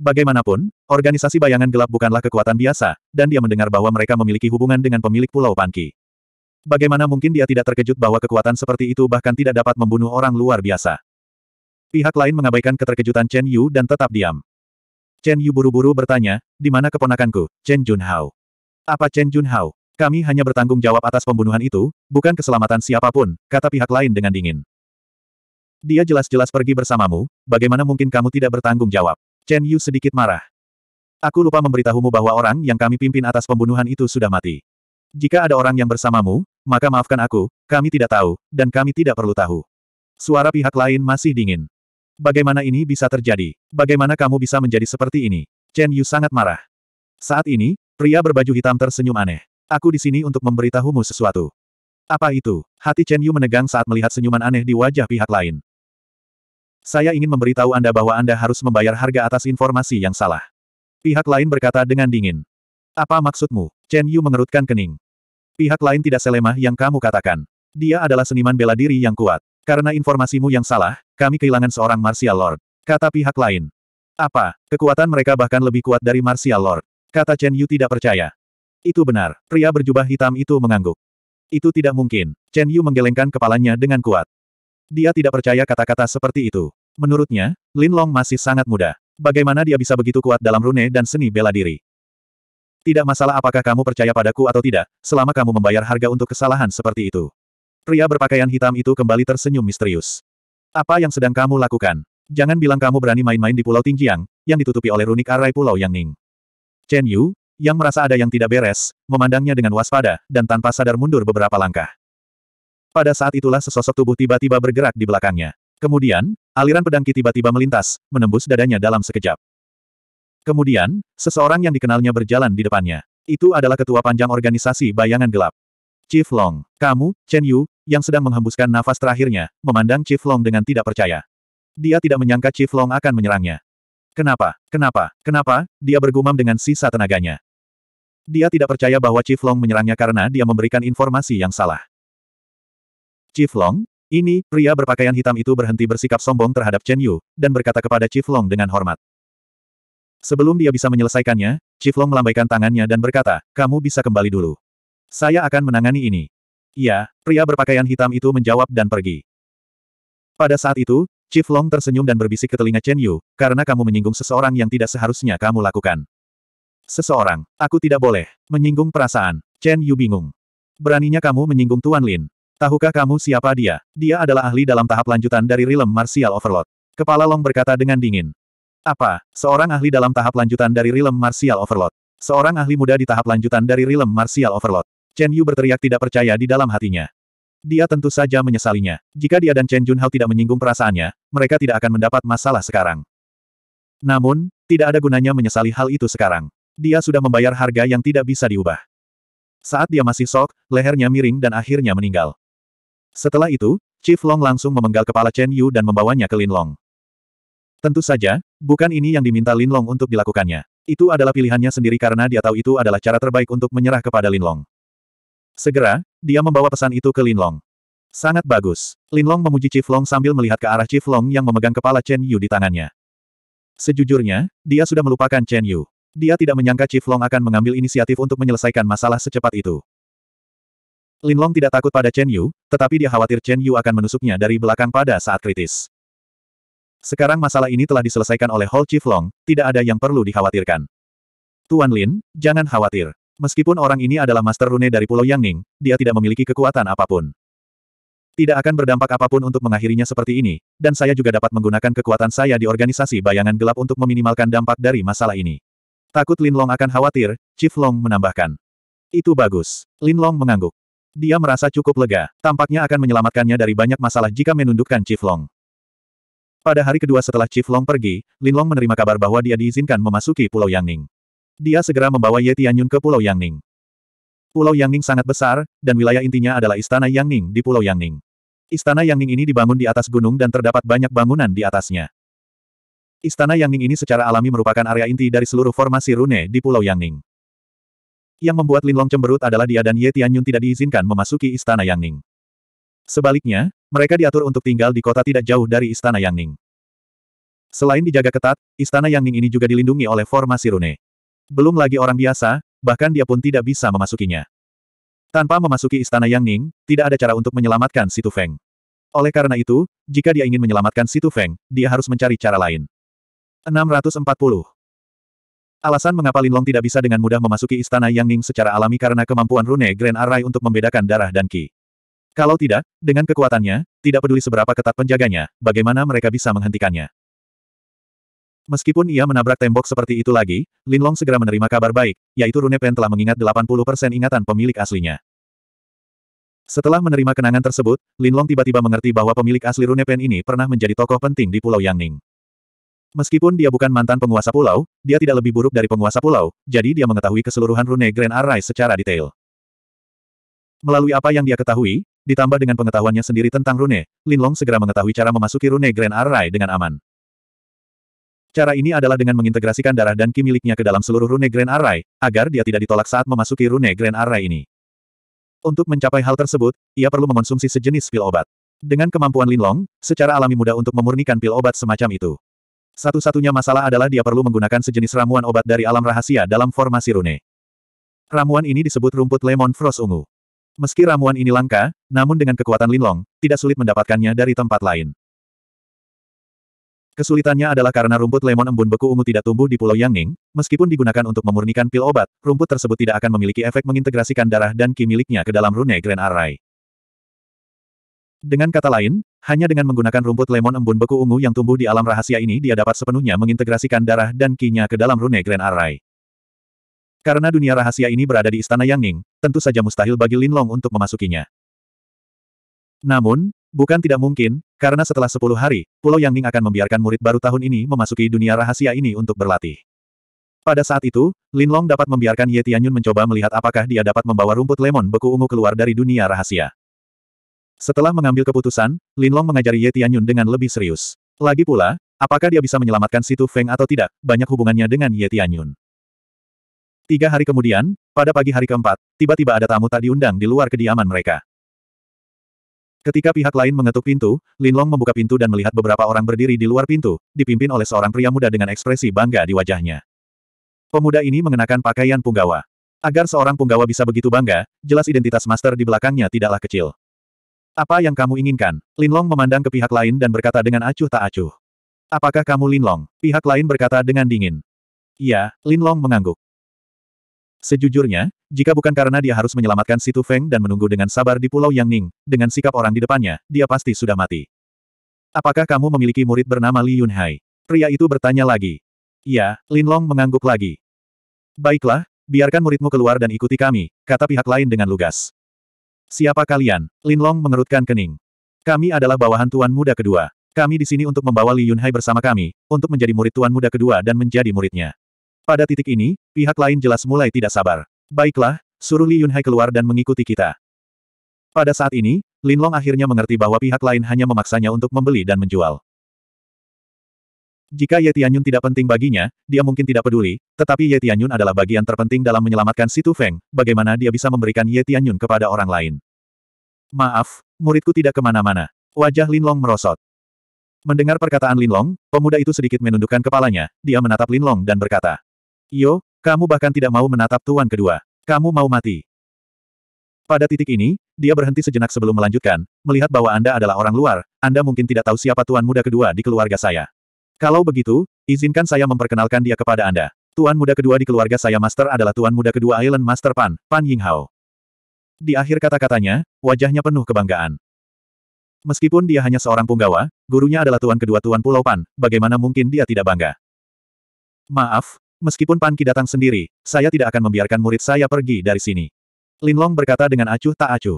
Bagaimanapun, organisasi bayangan gelap bukanlah kekuatan biasa, dan dia mendengar bahwa mereka memiliki hubungan dengan pemilik Pulau Panki. Bagaimana mungkin dia tidak terkejut bahwa kekuatan seperti itu bahkan tidak dapat membunuh orang luar biasa? Pihak lain mengabaikan keterkejutan Chen Yu dan tetap diam. Chen Yu buru-buru bertanya, di mana keponakanku, Chen Junhao? Apa Chen Junhao? Kami hanya bertanggung jawab atas pembunuhan itu, bukan keselamatan siapa pun, kata pihak lain dengan dingin. Dia jelas-jelas pergi bersamamu, bagaimana mungkin kamu tidak bertanggung jawab? Chen Yu sedikit marah. Aku lupa memberitahumu bahwa orang yang kami pimpin atas pembunuhan itu sudah mati. Jika ada orang yang bersamamu, maka maafkan aku, kami tidak tahu, dan kami tidak perlu tahu. Suara pihak lain masih dingin. Bagaimana ini bisa terjadi? Bagaimana kamu bisa menjadi seperti ini? Chen Yu sangat marah. Saat ini, pria berbaju hitam tersenyum aneh. Aku di sini untuk memberitahumu sesuatu. Apa itu? Hati Chen Yu menegang saat melihat senyuman aneh di wajah pihak lain. Saya ingin memberitahu Anda bahwa Anda harus membayar harga atas informasi yang salah. Pihak lain berkata dengan dingin. Apa maksudmu? Chen Yu mengerutkan kening. Pihak lain tidak selemah yang kamu katakan. Dia adalah seniman bela diri yang kuat. Karena informasimu yang salah, kami kehilangan seorang Martial Lord. Kata pihak lain. Apa, kekuatan mereka bahkan lebih kuat dari Martial Lord? Kata Chen Yu tidak percaya. Itu benar, pria berjubah hitam itu mengangguk. Itu tidak mungkin. Chen Yu menggelengkan kepalanya dengan kuat. Dia tidak percaya kata-kata seperti itu. Menurutnya, Lin Long masih sangat muda. Bagaimana dia bisa begitu kuat dalam rune dan seni bela diri? Tidak masalah apakah kamu percaya padaku atau tidak, selama kamu membayar harga untuk kesalahan seperti itu. Pria berpakaian hitam itu kembali tersenyum misterius. Apa yang sedang kamu lakukan? Jangan bilang kamu berani main-main di Pulau Tingjiang, yang ditutupi oleh runik arai Pulau Yangning. Chen Yu, yang merasa ada yang tidak beres, memandangnya dengan waspada, dan tanpa sadar mundur beberapa langkah. Pada saat itulah sesosok tubuh tiba-tiba bergerak di belakangnya. Kemudian, aliran pedang Ki tiba-tiba melintas, menembus dadanya dalam sekejap. Kemudian, seseorang yang dikenalnya berjalan di depannya. Itu adalah ketua panjang organisasi Bayangan Gelap. Chief Long, kamu, Chen Yu, yang sedang menghembuskan nafas terakhirnya, memandang Chief Long dengan tidak percaya. Dia tidak menyangka Chief Long akan menyerangnya. Kenapa, kenapa, kenapa, dia bergumam dengan sisa tenaganya. Dia tidak percaya bahwa Chief Long menyerangnya karena dia memberikan informasi yang salah. Chief Long, ini, pria berpakaian hitam itu berhenti bersikap sombong terhadap Chen Yu, dan berkata kepada Chief Long dengan hormat. Sebelum dia bisa menyelesaikannya, Chief Long melambaikan tangannya dan berkata, kamu bisa kembali dulu. Saya akan menangani ini. Iya, pria berpakaian hitam itu menjawab dan pergi. Pada saat itu, Chief Long tersenyum dan berbisik ke telinga Chen Yu, karena kamu menyinggung seseorang yang tidak seharusnya kamu lakukan. Seseorang, aku tidak boleh, menyinggung perasaan. Chen Yu bingung. Beraninya kamu menyinggung Tuan Lin. Tahukah kamu siapa dia? Dia adalah ahli dalam tahap lanjutan dari Realm Martial Overlord. Kepala Long berkata dengan dingin. Apa? Seorang ahli dalam tahap lanjutan dari Realm Martial Overlord. Seorang ahli muda di tahap lanjutan dari Realm Martial Overlord. Chen Yu berteriak tidak percaya di dalam hatinya. Dia tentu saja menyesalinya. Jika dia dan Chen Junhao tidak menyinggung perasaannya, mereka tidak akan mendapat masalah sekarang. Namun, tidak ada gunanya menyesali hal itu sekarang. Dia sudah membayar harga yang tidak bisa diubah. Saat dia masih sok, lehernya miring dan akhirnya meninggal. Setelah itu, Chief Long langsung memenggal kepala Chen Yu dan membawanya ke Lin Long. Tentu saja, bukan ini yang diminta Lin Long untuk dilakukannya. Itu adalah pilihannya sendiri karena dia tahu itu adalah cara terbaik untuk menyerah kepada Lin Long. Segera, dia membawa pesan itu ke Lin Long. Sangat bagus. Lin Long memuji Chief Long sambil melihat ke arah Chief Long yang memegang kepala Chen Yu di tangannya. Sejujurnya, dia sudah melupakan Chen Yu. Dia tidak menyangka Chief Long akan mengambil inisiatif untuk menyelesaikan masalah secepat itu. Lin Long tidak takut pada Chen Yu, tetapi dia khawatir Chen Yu akan menusuknya dari belakang pada saat kritis. Sekarang masalah ini telah diselesaikan oleh Hall Chief Long, tidak ada yang perlu dikhawatirkan. Tuan Lin, jangan khawatir. Meskipun orang ini adalah Master Rune dari Pulau Yangning, dia tidak memiliki kekuatan apa pun. Tidak akan berdampak apa pun untuk mengakhirinya seperti ini, dan saya juga dapat menggunakan kekuatan saya di organisasi bayangan gelap untuk meminimalkan dampak dari masalah ini. Takut Lin Long akan khawatir, Chief Long menambahkan. Itu bagus. Lin Long mengangguk. Dia merasa cukup lega, tampaknya akan menyelamatkannya dari banyak masalah jika menundukkan Chief Long. Pada hari kedua setelah Chief Long pergi, Lin Long menerima kabar bahwa dia diizinkan memasuki Pulau Yangning. Dia segera membawa Ye Tianyun ke Pulau Yangning. Pulau Yangning sangat besar, dan wilayah intinya adalah Istana Yangning di Pulau Yangning. Istana Yangning ini dibangun di atas gunung dan terdapat banyak bangunan di atasnya. Istana Yangning ini secara alami merupakan area inti dari seluruh formasi rune di Pulau Yangning. Yang membuat Lin Long cemberut adalah dia dan Ye Tianyun tidak diizinkan memasuki Istana Yangning. Sebaliknya, mereka diatur untuk tinggal di kota tidak jauh dari Istana Yangning. Selain dijaga ketat, Istana Yangning ini juga dilindungi oleh formasi rune. Belum lagi orang biasa, bahkan dia pun tidak bisa memasukinya. Tanpa memasuki Istana Yangning, tidak ada cara untuk menyelamatkan Si Tu Feng. Oleh karena itu, jika dia ingin menyelamatkan Si Tu Feng, dia harus mencari cara lain. 640. Alasan mengapa Lin Long tidak bisa dengan mudah memasuki Istana Yangning secara alami karena kemampuan rune Grand Array untuk membedakan darah dan ki. Kalau tidak, dengan kekuatannya, tidak peduli seberapa ketat penjaganya, bagaimana mereka bisa menghentikannya. Meskipun ia menabrak tembok seperti itu lagi, Lin Long segera menerima kabar baik, yaitu Rune Pen telah mengingat 80% ingatan pemilik aslinya. Setelah menerima kenangan tersebut, Lin Long tiba-tiba mengerti bahwa pemilik asli Rune Pen ini pernah menjadi tokoh penting di Pulau Yangning. Meskipun dia bukan mantan penguasa pulau, dia tidak lebih buruk dari penguasa pulau, jadi dia mengetahui keseluruhan Rune Grand Array secara detail. Melalui apa yang dia ketahui, Ditambah dengan pengetahuannya sendiri tentang rune, Lin Long segera mengetahui cara memasuki rune Grand Array dengan aman. Cara ini adalah dengan mengintegrasikan darah dan ki miliknya ke dalam seluruh rune Grand Array, agar dia tidak ditolak saat memasuki rune Grand Array ini. Untuk mencapai hal tersebut, ia perlu mengonsumsi sejenis pil obat. Dengan kemampuan Linlong, secara alami mudah untuk memurnikan pil obat semacam itu. Satu-satunya masalah adalah dia perlu menggunakan sejenis ramuan obat dari alam rahasia dalam formasi rune. Ramuan ini disebut rumput lemon frost ungu. Meski ramuan ini langka, namun dengan kekuatan Linlong, tidak sulit mendapatkannya dari tempat lain. Kesulitannya adalah karena rumput lemon embun beku ungu tidak tumbuh di Pulau Yangning, meskipun digunakan untuk memurnikan pil obat, rumput tersebut tidak akan memiliki efek mengintegrasikan darah dan ki miliknya ke dalam rune Grand Array. Dengan kata lain, hanya dengan menggunakan rumput lemon embun beku ungu yang tumbuh di alam rahasia ini dia dapat sepenuhnya mengintegrasikan darah dan ki-nya ke dalam rune Grand Array. Karena dunia rahasia ini berada di Istana Yangning, tentu saja mustahil bagi Linlong untuk memasukinya. Namun, bukan tidak mungkin, karena setelah 10 hari, Pulau Yangning akan membiarkan murid baru tahun ini memasuki dunia rahasia ini untuk berlatih. Pada saat itu, Linlong dapat membiarkan Ye Tianyun mencoba melihat apakah dia dapat membawa rumput lemon beku ungu keluar dari dunia rahasia. Setelah mengambil keputusan, Linlong mengajari Ye Tianyun dengan lebih serius. Lagi pula, apakah dia bisa menyelamatkan Situ Feng atau tidak, banyak hubungannya dengan Ye Tianyun. Tiga hari kemudian, pada pagi hari keempat, tiba-tiba ada tamu tak diundang di luar kediaman mereka. Ketika pihak lain mengetuk pintu, Linlong membuka pintu dan melihat beberapa orang berdiri di luar pintu, dipimpin oleh seorang pria muda dengan ekspresi bangga di wajahnya. Pemuda ini mengenakan pakaian punggawa. Agar seorang punggawa bisa begitu bangga, jelas identitas master di belakangnya tidaklah kecil. Apa yang kamu inginkan? Linlong memandang ke pihak lain dan berkata dengan acuh tak acuh. Apakah kamu Linlong? Pihak lain berkata dengan dingin. Iya, Linlong mengangguk. Sejujurnya, jika bukan karena dia harus menyelamatkan Si Tu Feng dan menunggu dengan sabar di Pulau Yang Ning, dengan sikap orang di depannya, dia pasti sudah mati. Apakah kamu memiliki murid bernama Li Yunhai? Pria itu bertanya lagi. Iya, Lin Long mengangguk lagi. Baiklah, biarkan muridmu keluar dan ikuti kami, kata pihak lain dengan lugas. Siapa kalian? Lin Long mengerutkan kening. Kami adalah bawahan Tuan Muda kedua. Kami di sini untuk membawa Li Yunhai bersama kami, untuk menjadi murid Tuan Muda kedua dan menjadi muridnya. Pada titik ini, pihak lain jelas mulai tidak sabar. Baiklah, suruh Li Yunhai keluar dan mengikuti kita. Pada saat ini, Lin Long akhirnya mengerti bahwa pihak lain hanya memaksanya untuk membeli dan menjual. Jika Ye Tianyun tidak penting baginya, dia mungkin tidak peduli, tetapi Ye Tianyun adalah bagian terpenting dalam menyelamatkan Si Tu Feng, bagaimana dia bisa memberikan Ye Tianyun kepada orang lain. Maaf, muridku tidak ke mana-mana. Wajah Lin Long merosot. Mendengar perkataan Lin Long, pemuda itu sedikit menundukkan kepalanya, dia menatap Lin Long dan berkata, Yo, kamu bahkan tidak mau menatap tuan kedua. Kamu mau mati. Pada titik ini, dia berhenti sejenak sebelum melanjutkan, melihat bahwa Anda adalah orang luar, Anda mungkin tidak tahu siapa tuan muda kedua di keluarga saya. Kalau begitu, izinkan saya memperkenalkan dia kepada Anda. Tuan muda kedua di keluarga saya Master adalah tuan muda kedua Island Master Pan, Pan Yinghao. Di akhir kata-katanya, wajahnya penuh kebanggaan. Meskipun dia hanya seorang punggawa, gurunya adalah tuan kedua tuan Pulau Pan, bagaimana mungkin dia tidak bangga? Maaf, Meskipun Pan Ki datang sendiri, saya tidak akan membiarkan murid saya pergi dari sini. Lin Long berkata dengan acuh tak acuh.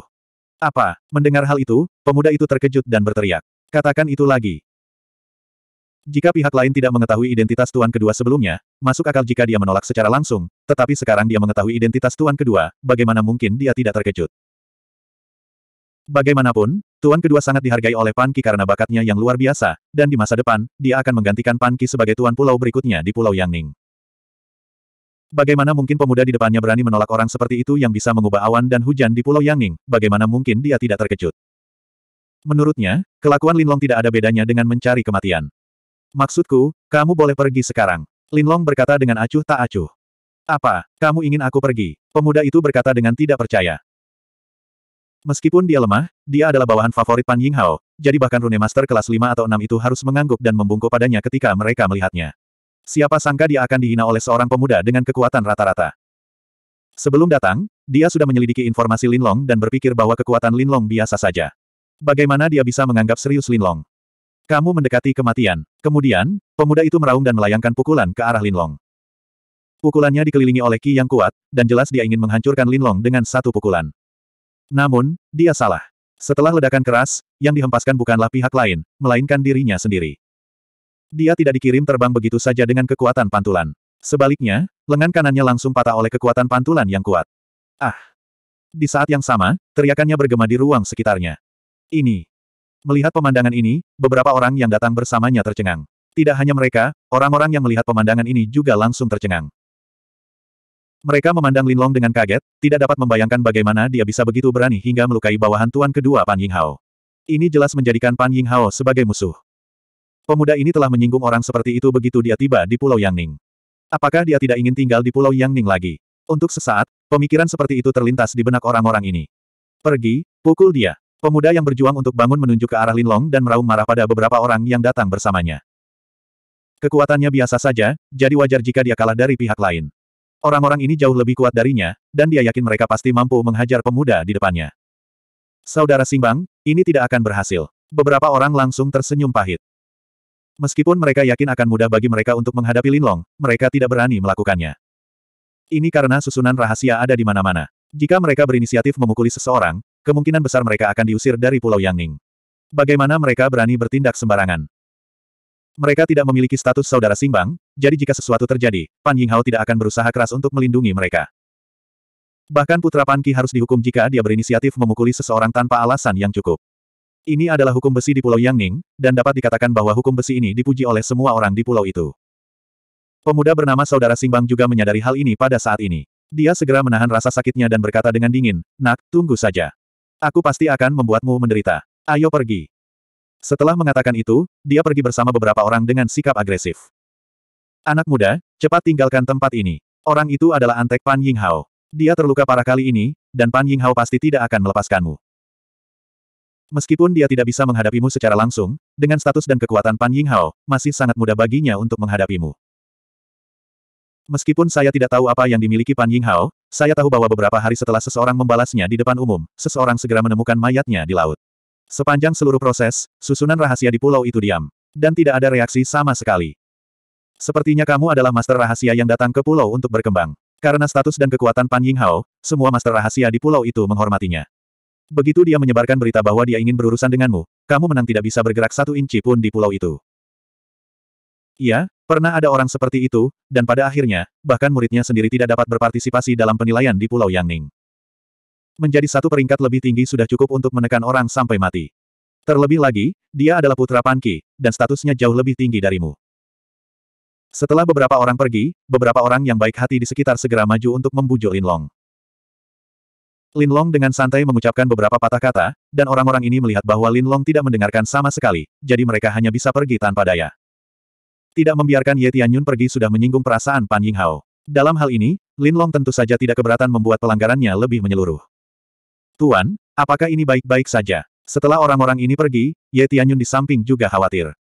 Apa? Mendengar hal itu, pemuda itu terkejut dan berteriak. Katakan itu lagi. Jika pihak lain tidak mengetahui identitas tuan kedua sebelumnya, masuk akal jika dia menolak secara langsung, tetapi sekarang dia mengetahui identitas tuan kedua, bagaimana mungkin dia tidak terkejut. Bagaimanapun, tuan kedua sangat dihargai oleh Pan Ki karena bakatnya yang luar biasa, dan di masa depan, dia akan menggantikan Pan Ki sebagai tuan pulau berikutnya di Pulau Yangning. Bagaimana mungkin pemuda di depannya berani menolak orang seperti itu yang bisa mengubah awan dan hujan di Pulau Yangning, bagaimana mungkin dia tidak terkejut? Menurutnya, kelakuan Linlong tidak ada bedanya dengan mencari kematian. Maksudku, kamu boleh pergi sekarang. Linlong berkata dengan acuh tak acuh. Apa, kamu ingin aku pergi? Pemuda itu berkata dengan tidak percaya. Meskipun dia lemah, dia adalah bawahan favorit Pan Yinghao, jadi bahkan Rune Master kelas 5 atau 6 itu harus mengangguk dan membungkuk padanya ketika mereka melihatnya. Siapa sangka dia akan dihina oleh seorang pemuda dengan kekuatan rata-rata. Sebelum datang, dia sudah menyelidiki informasi Linlong dan berpikir bahwa kekuatan Linlong biasa saja. Bagaimana dia bisa menganggap serius Linlong? Kamu mendekati kematian. Kemudian, pemuda itu meraung dan melayangkan pukulan ke arah Linlong. Pukulannya dikelilingi oleh Ki yang kuat, dan jelas dia ingin menghancurkan Linlong dengan satu pukulan. Namun, dia salah. Setelah ledakan keras, yang dihempaskan bukanlah pihak lain, melainkan dirinya sendiri. Dia tidak dikirim terbang begitu saja dengan kekuatan pantulan. Sebaliknya, lengan kanannya langsung patah oleh kekuatan pantulan yang kuat. Ah! Di saat yang sama, teriakannya bergema di ruang sekitarnya. Ini. Melihat pemandangan ini, beberapa orang yang datang bersamanya tercengang. Tidak hanya mereka, orang-orang yang melihat pemandangan ini juga langsung tercengang. Mereka memandang Linlong dengan kaget, tidak dapat membayangkan bagaimana dia bisa begitu berani hingga melukai bawahan tuan kedua Pan Yinghao. Ini jelas menjadikan Pan Yinghao sebagai musuh. Pemuda ini telah menyinggung orang seperti itu begitu dia tiba di Pulau Yangning. Apakah dia tidak ingin tinggal di Pulau Yangning lagi? Untuk sesaat, pemikiran seperti itu terlintas di benak orang-orang ini. Pergi, pukul dia. Pemuda yang berjuang untuk bangun menunjuk ke arah Linlong dan meraung marah pada beberapa orang yang datang bersamanya. Kekuatannya biasa saja, jadi wajar jika dia kalah dari pihak lain. Orang-orang ini jauh lebih kuat darinya, dan dia yakin mereka pasti mampu menghajar pemuda di depannya. Saudara Simbang, ini tidak akan berhasil. Beberapa orang langsung tersenyum pahit. Meskipun mereka yakin akan mudah bagi mereka untuk menghadapi Linlong, mereka tidak berani melakukannya. Ini karena susunan rahasia ada di mana-mana. Jika mereka berinisiatif memukuli seseorang, kemungkinan besar mereka akan diusir dari Pulau Yangning. Bagaimana mereka berani bertindak sembarangan? Mereka tidak memiliki status saudara Simbang, jadi jika sesuatu terjadi, Pan Yinghao tidak akan berusaha keras untuk melindungi mereka. Bahkan putra Pan Qi harus dihukum jika dia berinisiatif memukuli seseorang tanpa alasan yang cukup. Ini adalah hukum besi di Pulau Yangning, dan dapat dikatakan bahwa hukum besi ini dipuji oleh semua orang di pulau itu. Pemuda bernama Saudara Simbang juga menyadari hal ini pada saat ini. Dia segera menahan rasa sakitnya dan berkata dengan dingin, Nak, tunggu saja. Aku pasti akan membuatmu menderita. Ayo pergi. Setelah mengatakan itu, dia pergi bersama beberapa orang dengan sikap agresif. Anak muda, cepat tinggalkan tempat ini. Orang itu adalah Antek Pan Yinghao. Dia terluka parah kali ini, dan Pan Yinghao pasti tidak akan melepaskanmu. Meskipun dia tidak bisa menghadapimu secara langsung, dengan status dan kekuatan Pan Yinghao, masih sangat mudah baginya untuk menghadapimu. Meskipun saya tidak tahu apa yang dimiliki Pan Yinghao, saya tahu bahwa beberapa hari setelah seseorang membalasnya di depan umum, seseorang segera menemukan mayatnya di laut. Sepanjang seluruh proses, susunan rahasia di pulau itu diam. Dan tidak ada reaksi sama sekali. Sepertinya kamu adalah master rahasia yang datang ke pulau untuk berkembang. Karena status dan kekuatan Pan Yinghao, semua master rahasia di pulau itu menghormatinya. Begitu dia menyebarkan berita bahwa dia ingin berurusan denganmu, kamu menang tidak bisa bergerak satu inci pun di pulau itu. Iya, pernah ada orang seperti itu, dan pada akhirnya, bahkan muridnya sendiri tidak dapat berpartisipasi dalam penilaian di Pulau Yangning. Menjadi satu peringkat lebih tinggi sudah cukup untuk menekan orang sampai mati. Terlebih lagi, dia adalah putra Panki, dan statusnya jauh lebih tinggi darimu. Setelah beberapa orang pergi, beberapa orang yang baik hati di sekitar segera maju untuk membujuk Linlong. Linlong dengan santai mengucapkan beberapa patah kata, dan orang-orang ini melihat bahwa Linlong tidak mendengarkan sama sekali, jadi mereka hanya bisa pergi tanpa daya. Tidak membiarkan Ye Tianyun pergi sudah menyinggung perasaan Pan Yinghao. Dalam hal ini, Linlong tentu saja tidak keberatan membuat pelanggarannya lebih menyeluruh. Tuan, apakah ini baik-baik saja? Setelah orang-orang ini pergi, Ye Tianyun di samping juga khawatir.